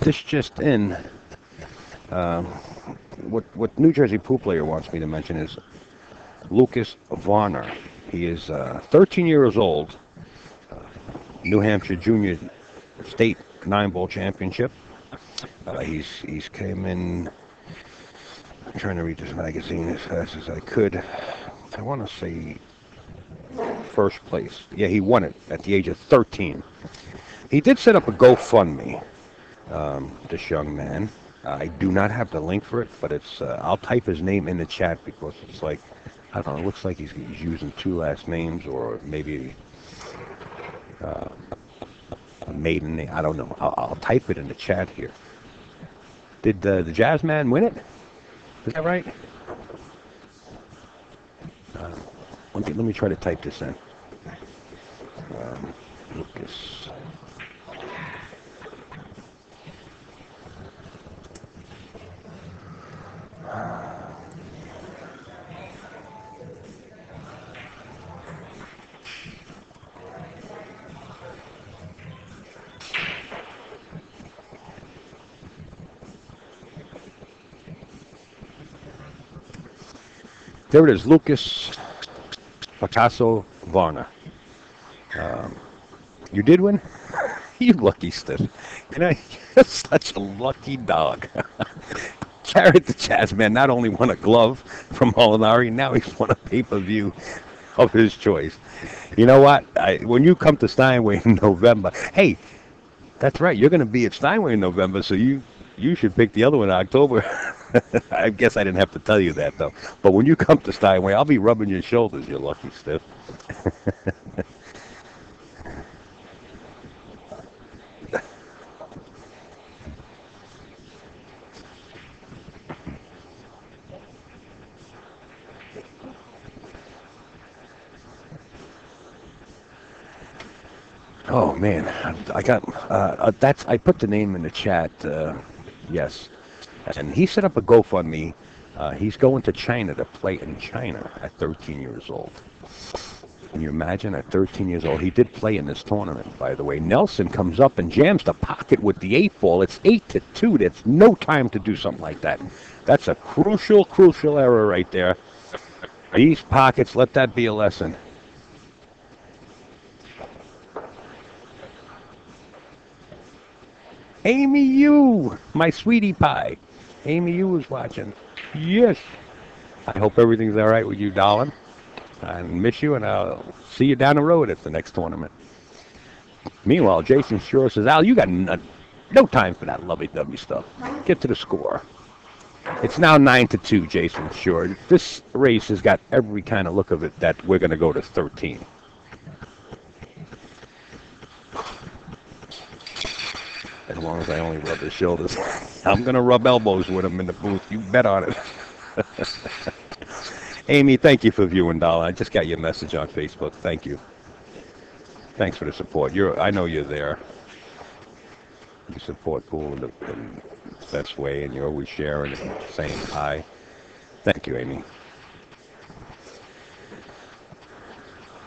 S1: this just in. Um, what what New Jersey Pool Player wants me to mention is Lucas Varner. He is uh, 13 years old. Uh, New Hampshire Junior State Nine Ball Championship. Uh, he's he's came in. I'm trying to read this magazine as fast as I could. I want to say first place. Yeah, he won it at the age of 13. He did set up a GoFundMe. Um, this young man. I do not have the link for it, but it's. Uh, I'll type his name in the chat because it's like I don't know. It looks like he's, he's using two last names or maybe uh, a maiden name. I don't know. I'll, I'll type it in the chat here. Did uh, the Jazz Man win it? Is that right? Uh, let me let me try to type this in. Um, Lucas. There it is, Lucas Picasso Varna. Um, you did win? [LAUGHS] you lucky stiff. You know, you're such a lucky dog. [LAUGHS] Jared the Jazzman not only won a glove from Molinari, now he's won a pay-per-view of his choice. You know what? I, when you come to Steinway in [LAUGHS] November, hey, that's right. You're going to be at Steinway in November, so you you should pick the other one in October. [LAUGHS] I guess I didn't have to tell you that though. But when you come to Steinway, I'll be rubbing your shoulders, you lucky stiff. [LAUGHS] Oh man, I got uh, uh, that's. I put the name in the chat. Uh, yes, and he set up a GoFundMe. Uh, he's going to China to play in China at 13 years old. Can you imagine at 13 years old? He did play in this tournament, by the way. Nelson comes up and jams the pocket with the eight ball. It's eight to two. That's no time to do something like that. That's a crucial, crucial error right there. These pockets, let that be a lesson. Amy Yu, my sweetie pie. Amy Yu was watching. Yes. I hope everything's all right with you, darling. I miss you, and I'll see you down the road at the next tournament. Meanwhile, Jason Shaw says, Al, you got no, uh, no time for that lovey-dovey stuff. Get to the score. It's now 9 to 2, Jason Shaw. This race has got every kind of look of it that we're going to go to 13. As long as I only rub his shoulders. [LAUGHS] I'm going to rub elbows with him in the booth. You bet on it. [LAUGHS] Amy, thank you for viewing, doll. I just got your message on Facebook. Thank you. Thanks for the support. You're, I know you're there. You support Pool in the, in best way, and you're always sharing and saying hi. Thank you, Amy.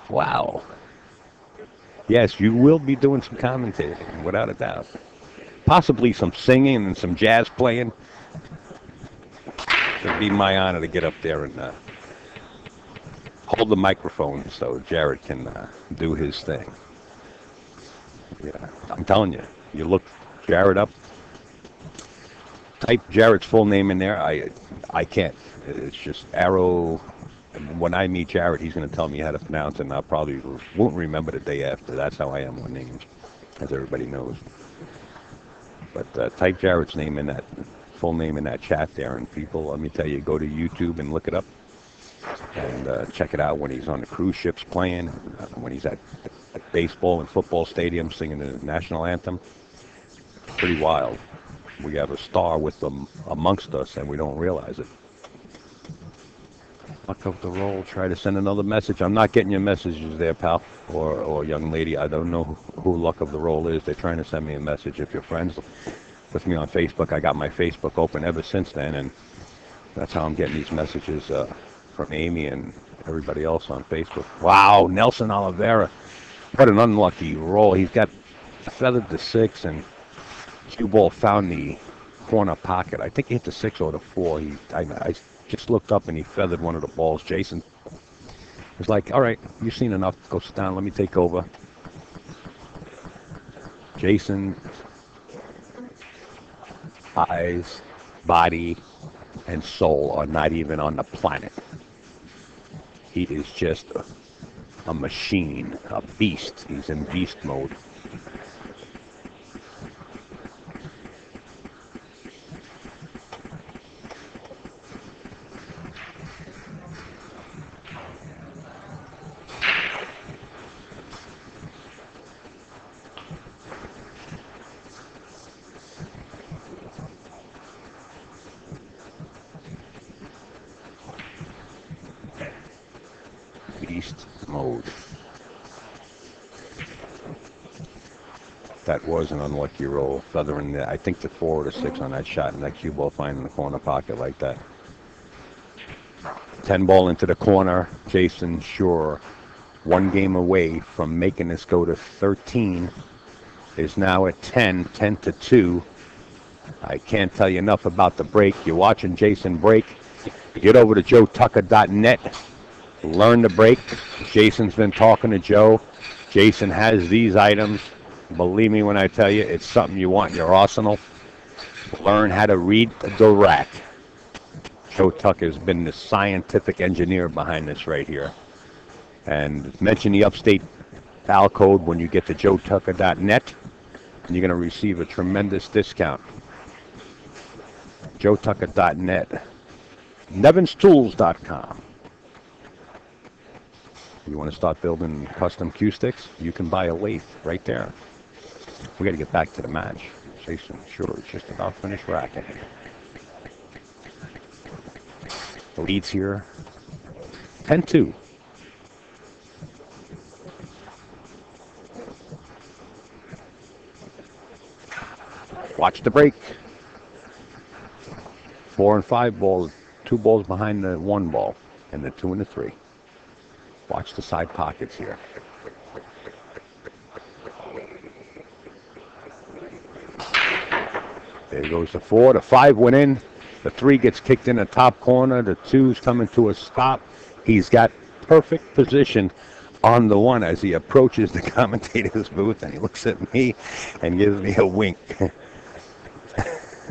S1: Wow. Yes, you will be doing some commentating, without a doubt. Possibly some singing and some jazz playing. It'd be my honor to get up there and uh, hold the microphone so Jared can uh, do his thing. Yeah, I'm telling you, you look Jared up, type Jared's full name in there. I, I can't. It's just Arrow. When I meet Jared, he's going to tell me how to pronounce it, and I probably won't remember the day after. That's how I am with names, as everybody knows. But uh, type Jared's name in that full name in that chat there, and people, let me tell you, go to YouTube and look it up and uh, check it out when he's on the cruise ships playing, uh, when he's at, at baseball and football stadiums singing the national anthem. Pretty wild. We have a star with them amongst us, and we don't realize it. Luck of the roll. Try to send another message. I'm not getting your messages there, pal, or or young lady. I don't know who Luck of the Roll is. They're trying to send me a message. If you're friends, with me on Facebook. I got my Facebook open ever since then, and that's how I'm getting these messages uh, from Amy and everybody else on Facebook. Wow, Nelson Oliveira, what an unlucky roll. He's got feathered the six, and cue ball found the corner pocket. I think he hit the six or the four. He, I, I just looked up and he feathered one of the balls. Jason was like, "All right, you've seen enough. Go sit down. Let me take over." Jason eyes, body, and soul are not even on the planet. He is just a, a machine, a beast. He's in beast mode. beast mode. That was an unlucky roll, feathering the, uh, I think the four or six on that shot, and that cue ball finding the corner pocket like that. 10 ball into the corner. Jason Shaw, one game away from making this go to 13, is now at 10, 10 to 2. I can't tell you enough about the break. You're watching Jason break. Get over to joetucker.net. Learn the break. Jason's been talking to Joe. Jason has these items. Believe me when I tell you, it's something you want in your arsenal. Learn how to read the rack. Joe Tucker's been the scientific engineer behind this right here. And mention the upstate PAL code when you get to joetucker.net, and you're going to receive a tremendous discount. joetucker.net. nevinstools.com. You want to start building custom cue sticks? You can buy a lathe right there. We got to get back to the match. Jason, Shaw, it's just about finished racking. The leads here 10 2. Watch the break. Four and five balls, two balls behind the one ball, and the two and the three. Watch the side pockets here. There goes the four. The five went in. The three gets kicked in the top corner. The two's coming to a stop. He's got perfect position on the one as he approaches the [LAUGHS] commentator's booth and he looks at me and gives me a wink. [LAUGHS]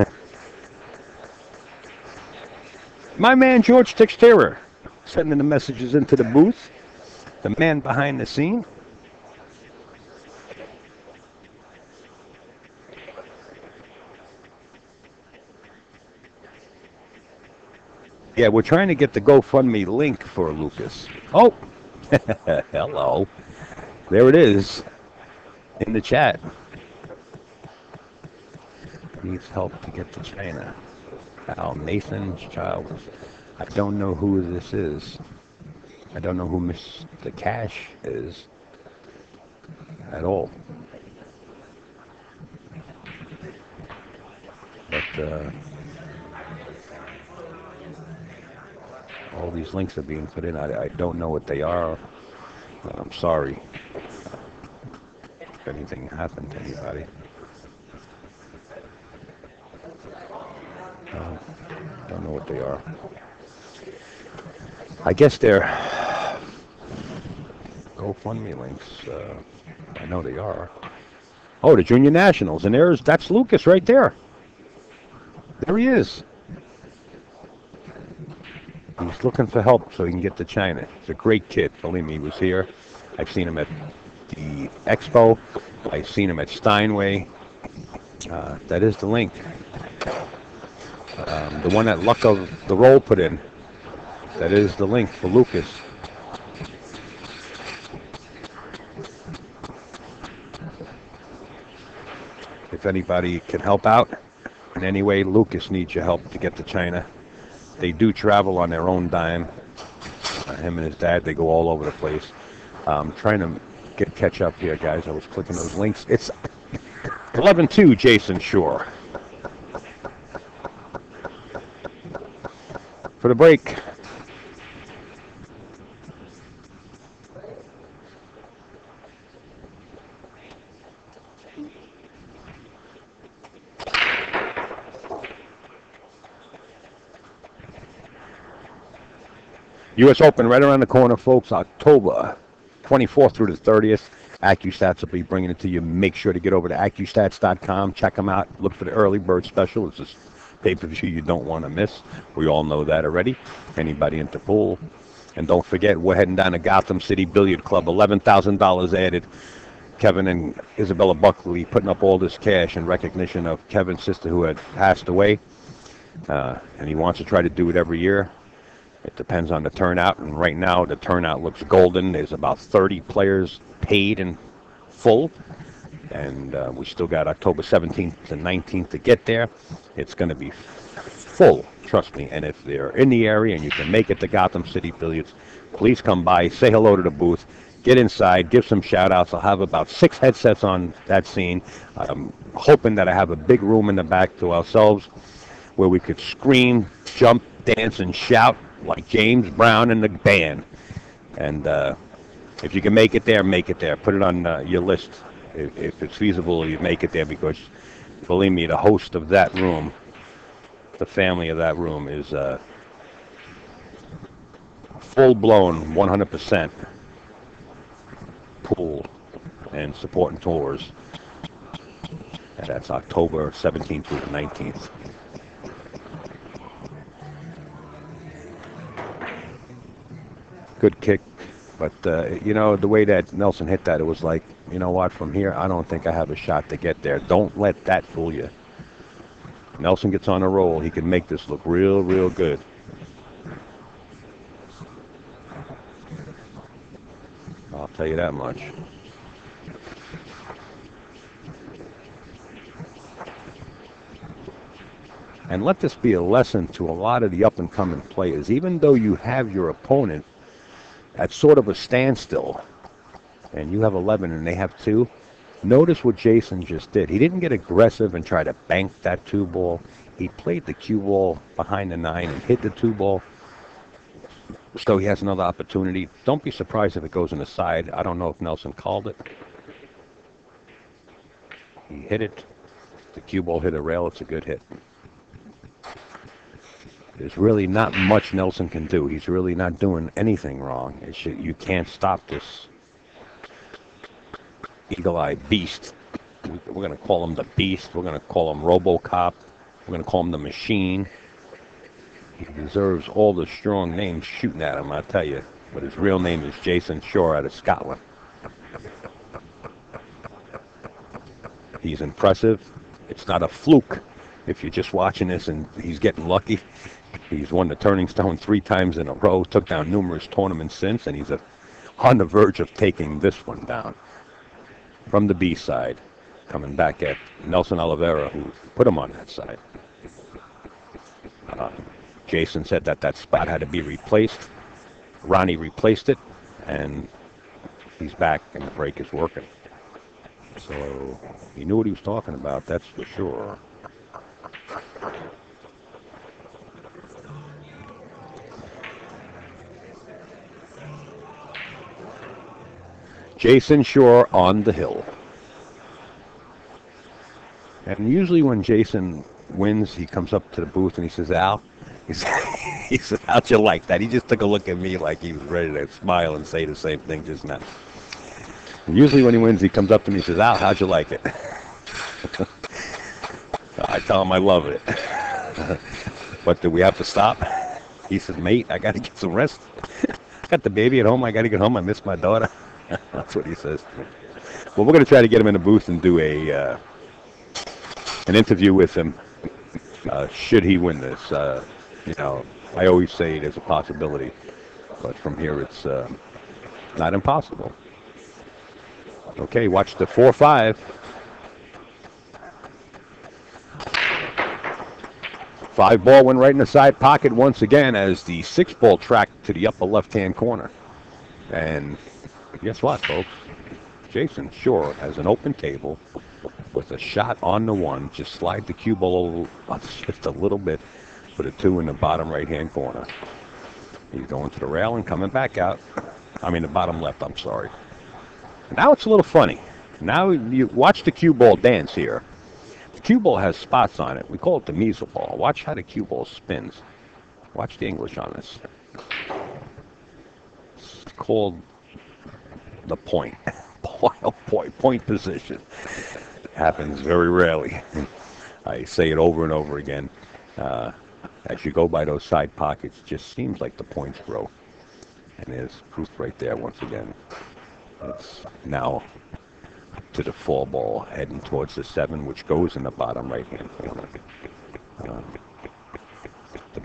S1: My man George Textera sending the messages into the booth. The man behind the scene. Yeah, we're trying to get the GoFundMe link for Lucas. Oh, [LAUGHS] hello. There it is in the chat. Needs help to get to China. Al Nathan's child. I don't know who this is. I don't know who Mr. Cash is at all. But uh, all these links are being put in. I, I don't know what they are. I'm sorry if anything happened to anybody. Uh, don't know what they are. I guess they're GoFundMe links. Uh, I know they are. Oh, the Junior Nationals, and there's that's Lucas right there. There he is. He's looking for help so he can get to China. He's a great kid. Believe me, he was here. I've seen him at the expo. I've seen him at Steinway. Uh, that is the link. Um, the one that Luck of the Roll put in. That is the link for Lucas. If anybody can help out in any way, Lucas needs your help to get to China they do travel on their own dime. Uh, him and his dad, they go all over the place. Um, trying to get catch up here, guys. I was clicking those links. It's [LAUGHS] 11-2, Jayson Shaw. For the break. U.S. Open right around the corner, folks. October 24th through the 30th. AccuStats will be bringing it to you. Make sure to get over to AccuStats.com. Check them out. Look for the early bird special. It's this pay-per-view you don't want to miss. We all know that already. Anybody into pool. And don't forget, we're heading down to Gotham City Billiard Club. $11,000 added. Kevin and Isabella Buckley putting up all this cash in recognition of Kevin's sister who had passed away. Uh, and he wants to try to do it every year. It depends on the turnout, and right now the turnout looks golden. There's about 30 players paid in full, and uh, we still got October 17th to 19th to get there. It's going to be full, trust me. And if they're in the area and you can make it to Gotham City Billiards, please come by, say hello to the booth, get inside, give some shout outs. I'll have about six headsets on that scene. I'm hoping that I have a big room in the back to ourselves where we could scream, jump, dance, and shout like James Brown and the band. And uh, if you can make it there, make it there. Put it on uh, your list. If, if, it's feasible, you make it there because, believe me, the host of that room, the family of that room is uh, full blown 100% pool and supporting tours. And that's October 17th through the 19th. Good kick. But, uh, you know, the way that Nelson hit that, it was like, you know what, from here, I don't think I have a shot to get there. Don't let that fool you. Nelson gets on a roll. He can make this look real, real good. I'll tell you that much. And let this be a lesson to a lot of the up and coming players. Even though you have your opponent at sort of a standstill, and you have 11 and they have two, notice what Jayson just did. He didn't get aggressive and try to bank that two ball. He played the cue ball behind the nine and hit the two ball. So he has another opportunity. Don't be surprised if it goes in the side. I don't know if Nelson called it. He hit it. The cue ball hit a rail. It's a good hit. There's really not much Nelson can do. He's really not doing anything wrong. Should, you can't stop this eagle-eye beast. We're going to call him the beast. We're going to call him RoboCop. We're going to call him the machine. He deserves all the strong names shooting at him, I tell you. But his real name is Jayson Shaw out of Scotland. He's impressive. It's not a fluke if you're just watching this and he's getting lucky. He's won the Turning Stone three times in a row, took down numerous tournaments since, and he's a, on the verge of taking this one down. From the B side, coming back at Nelson Oliveira, who put him on that side. Uh, Jayson said that that spot had to be replaced. Ronnie replaced it, and he's back, and the break is working. So he knew what he was talking about, that's for sure. Jayson Shaw on the hill. And usually when Jayson wins, he comes up to the booth and he says, Al, [LAUGHS] he said, how'd you like that? He just took a look at me like he was ready to smile and say the same thing just now. And usually when he wins, he comes up to me and says, Al, how'd you like it? [LAUGHS] I tell him I love it. [LAUGHS] but do we have to stop? He says, mate, I got to get some rest. I got the baby at home. I got to get home. I miss my daughter. That's what he says. Well, we're going to try to get him in a booth and do a uh, an interview with him. Uh, should he win this? Uh, you know, I always say there's a possibility, but from here it's uh, not impossible. Okay, watch the four-five. Five ball went right in the side pocket once again as the six ball tracked to the upper left-hand corner. And guess what, folks? Jayson Shaw has an open table with a shot on the one. Just slide the cue ball over [LAUGHS] just a little bit. Put a two in the bottom right-hand corner. He's going to the rail and coming back out. I mean, the bottom left, I'm sorry. Now it's a little funny. Now you watch the cue ball dance here. The cue ball has spots on it. We call it the measle ball. Watch how the cue ball spins. Watch the English on this. It's called the point. [LAUGHS] point, point position. It happens very rarely. I say it over and over again. Uh, as you go by those side pockets, just seems like the points grow. And there's proof right there once again. It's now to the four ball heading towards the seven, which goes in the bottom right hand corner. Um, the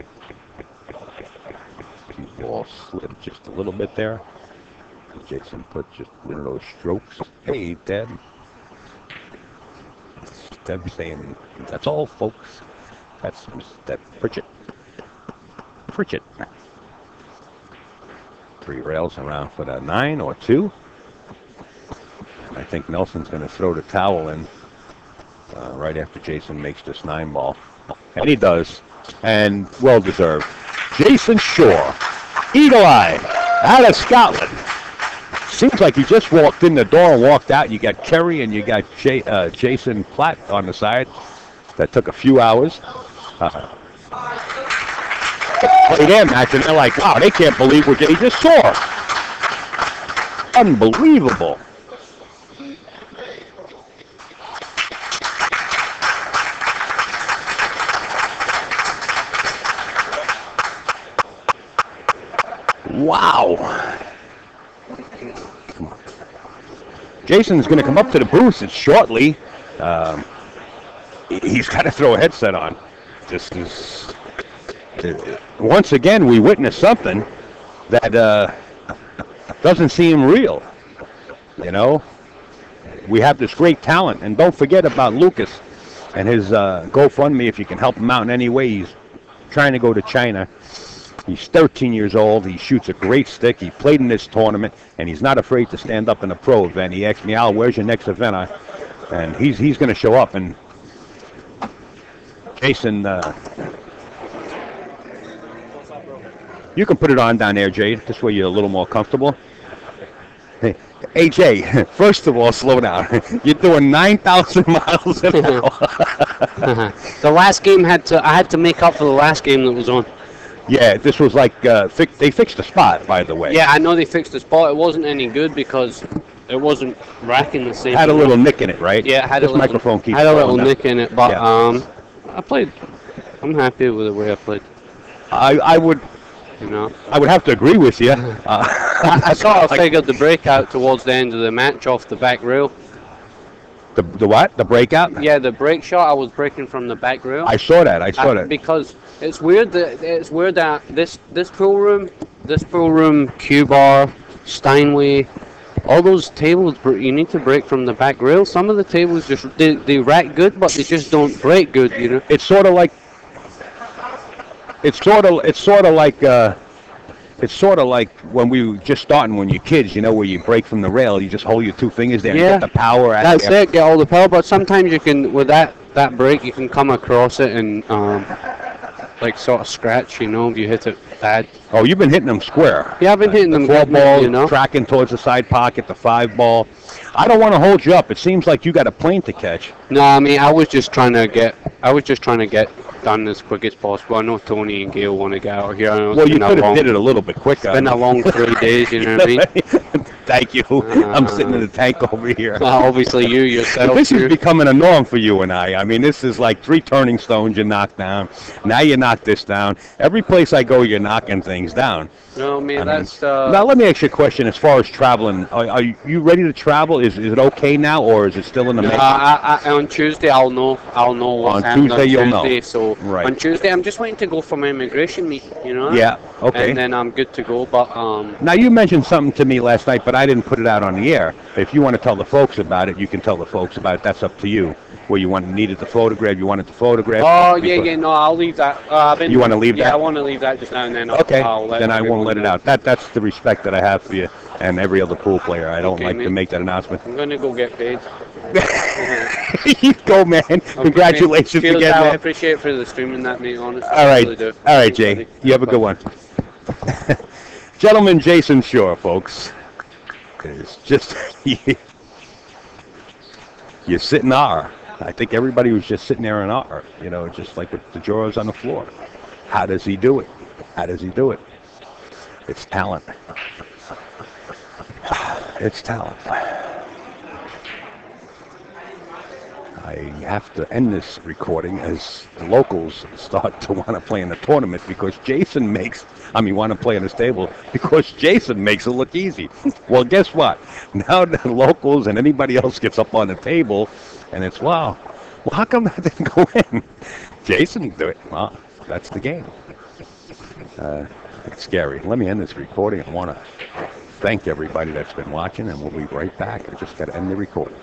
S1: ball slipped just a little bit there. Jayson put just one of those strokes. Hey, Deb. Deb saying, that's all, folks. That's Deb Pritchett. Pritchett. Three rails around for that nine or two. I think Nelson's going to throw the towel in uh, right after Jayson makes this nine ball. And he does. And well deserved. Jayson Shaw, Eagle Eye, out of Scotland. Seems like he just walked in the door and walked out. You got Kerry and you got uh, Jason Platt on the side. That took a few hours. Uh, play their match and they're like, wow, they can't believe what they just saw. Unbelievable. Wow. Jayson's going to come up to the booth shortly. Um, he's got to throw a headset on. This is once again we witness something that uh, doesn't seem real. You know, we have this great talent, and don't forget about Lucas and his uh, GoFundMe. If you can help him out in any way, he's trying to go to China. He's 13 years old. He shoots a great stick. He played in this tournament, and he's not afraid to stand up in a pro event. He asked me, Al, where's your next event? I, and he's he's going to show up. And Jayson, uh, you can put it on down there, Jade. This way you're a little more comfortable. Hey, AJ, first of all, slow down. [LAUGHS] You're doing 9,000 [LAUGHS] miles an hour. [LAUGHS]
S2: the last game had to. I had to make up for the last game that was on.
S1: Yeah, this was like uh, fi- they fixed the spot, by the way.
S2: Yeah, I know they fixed the spot. It wasn't any good because it wasn't racking the same.
S1: had a little nick in it, right?
S2: Yeah, it had
S1: this
S2: a little,
S1: microphone keeps
S2: had a little nick in it, but
S1: Yeah.
S2: um, I played. I'm happy with the way I played.
S1: I, I would
S2: You know,
S1: I would have to agree with you. Uh, [LAUGHS]
S2: I, [LAUGHS] I sort of
S1: like-
S2: figured the breakout towards the end of the match off the back rail.
S1: The, the what? The breakout?
S2: Yeah, the break shot. I was breaking from the back rail.
S1: I saw that. I saw
S2: Uh,
S1: that.
S2: because it's weird that it's weird that this this pool room, this pool room, Q bar, Steinway, all those tables you need to break from the back rail. Some of the tables just they, they rack good, but they just don't break good. You know.
S1: It's sort of like it's sort of it's sort of like uh, it's sort of like when we were just starting when you're kids, you know, where you break from the rail, you just hold your two fingers there
S2: Yeah.
S1: and get the power. At
S2: That's it. Get all the power, but sometimes you can with that that break you can come across it and um, like sort of scratch. You know, if you hit it bad.
S1: Oh, you've been hitting them square.
S2: Yeah, I've been hitting
S1: the
S2: them
S1: four
S2: good,
S1: ball,
S2: you know.
S1: tracking towards the side pocket, the five ball. I don't want to hold you up. It seems like you got a plane to catch.
S2: No, I mean I was just trying to get I was just trying to get done as quick as possible. I know Tony and Gail want to get out of here. I know
S1: Well, you could have
S2: long,
S1: did it a little bit quicker.
S2: been a long three days. You know what I mean? [LAUGHS]
S1: Thank you. [LAUGHS] I'm sitting in the tank over here.
S2: Well, obviously you yourself.
S1: this is becoming a norm for you and I. I mean, this is like three turning stones you knock down. Now you knock this down. Every place I go, you're knocking things down.
S2: no, I mean
S1: I mean,
S2: that's uh,
S1: now let me ask you a question. As far as traveling, are, are you ready to travel? Is is it okay now, or is it still in the
S2: Uh. I, I, on Tuesday, I'll know. I'll know what's
S1: On Tuesday, you'll know.
S2: So
S1: Right.
S2: on Tuesday, I'm just waiting to go for my immigration meet. You know.
S1: yeah. Okay.
S2: And then I'm good to go. But um,
S1: Now you mentioned something to me last night, but I didn't put it out on the air. If you want to tell the folks about it, you can tell the folks about it. That's up to you. Where you want needed the photograph, you wanted the photograph.
S2: oh yeah, yeah. No, I'll leave that. Uh, I've been,
S1: You wanna leave
S2: yeah,
S1: that?
S2: I want to leave that just now and then. I'll,
S1: Okay,
S2: I'll let
S1: then I won't let it
S2: know.
S1: out. That that's the respect that I have for you and every other pool player. I don't
S2: Okay,
S1: like to make that announcement.
S2: I'm gonna go get paid. [LAUGHS]
S1: you Go, man. [LAUGHS] Congratulations
S2: Cheers,
S1: again,
S2: Al. I appreciate it for the streaming that, mate. Honestly,
S1: All
S2: I
S1: right.
S2: really do.
S1: All right, Jay. You have a good one. [LAUGHS] Gentleman Jayson Shaw, folks. It's just [LAUGHS] you sit in R. I think everybody was just sitting there in R. You know, just like with the drawers on the floor. How does he do it? How does he do it? It's talent. [SIGHS] It's talent. I have to end this recording as the locals start to want to play in the tournament because Jayson makes, I mean, want to play in this table [LAUGHS] because Jayson makes it look easy. Well, guess what? Now the [LAUGHS] locals and anybody else gets up on the table and it's, wow, well, how come that [LAUGHS] didn't go in? Jayson do it. Well, that's the game. Uh, it's scary. Let me end this recording. I want to thank everybody that's been watching and we'll be right back. I just got to end the recording.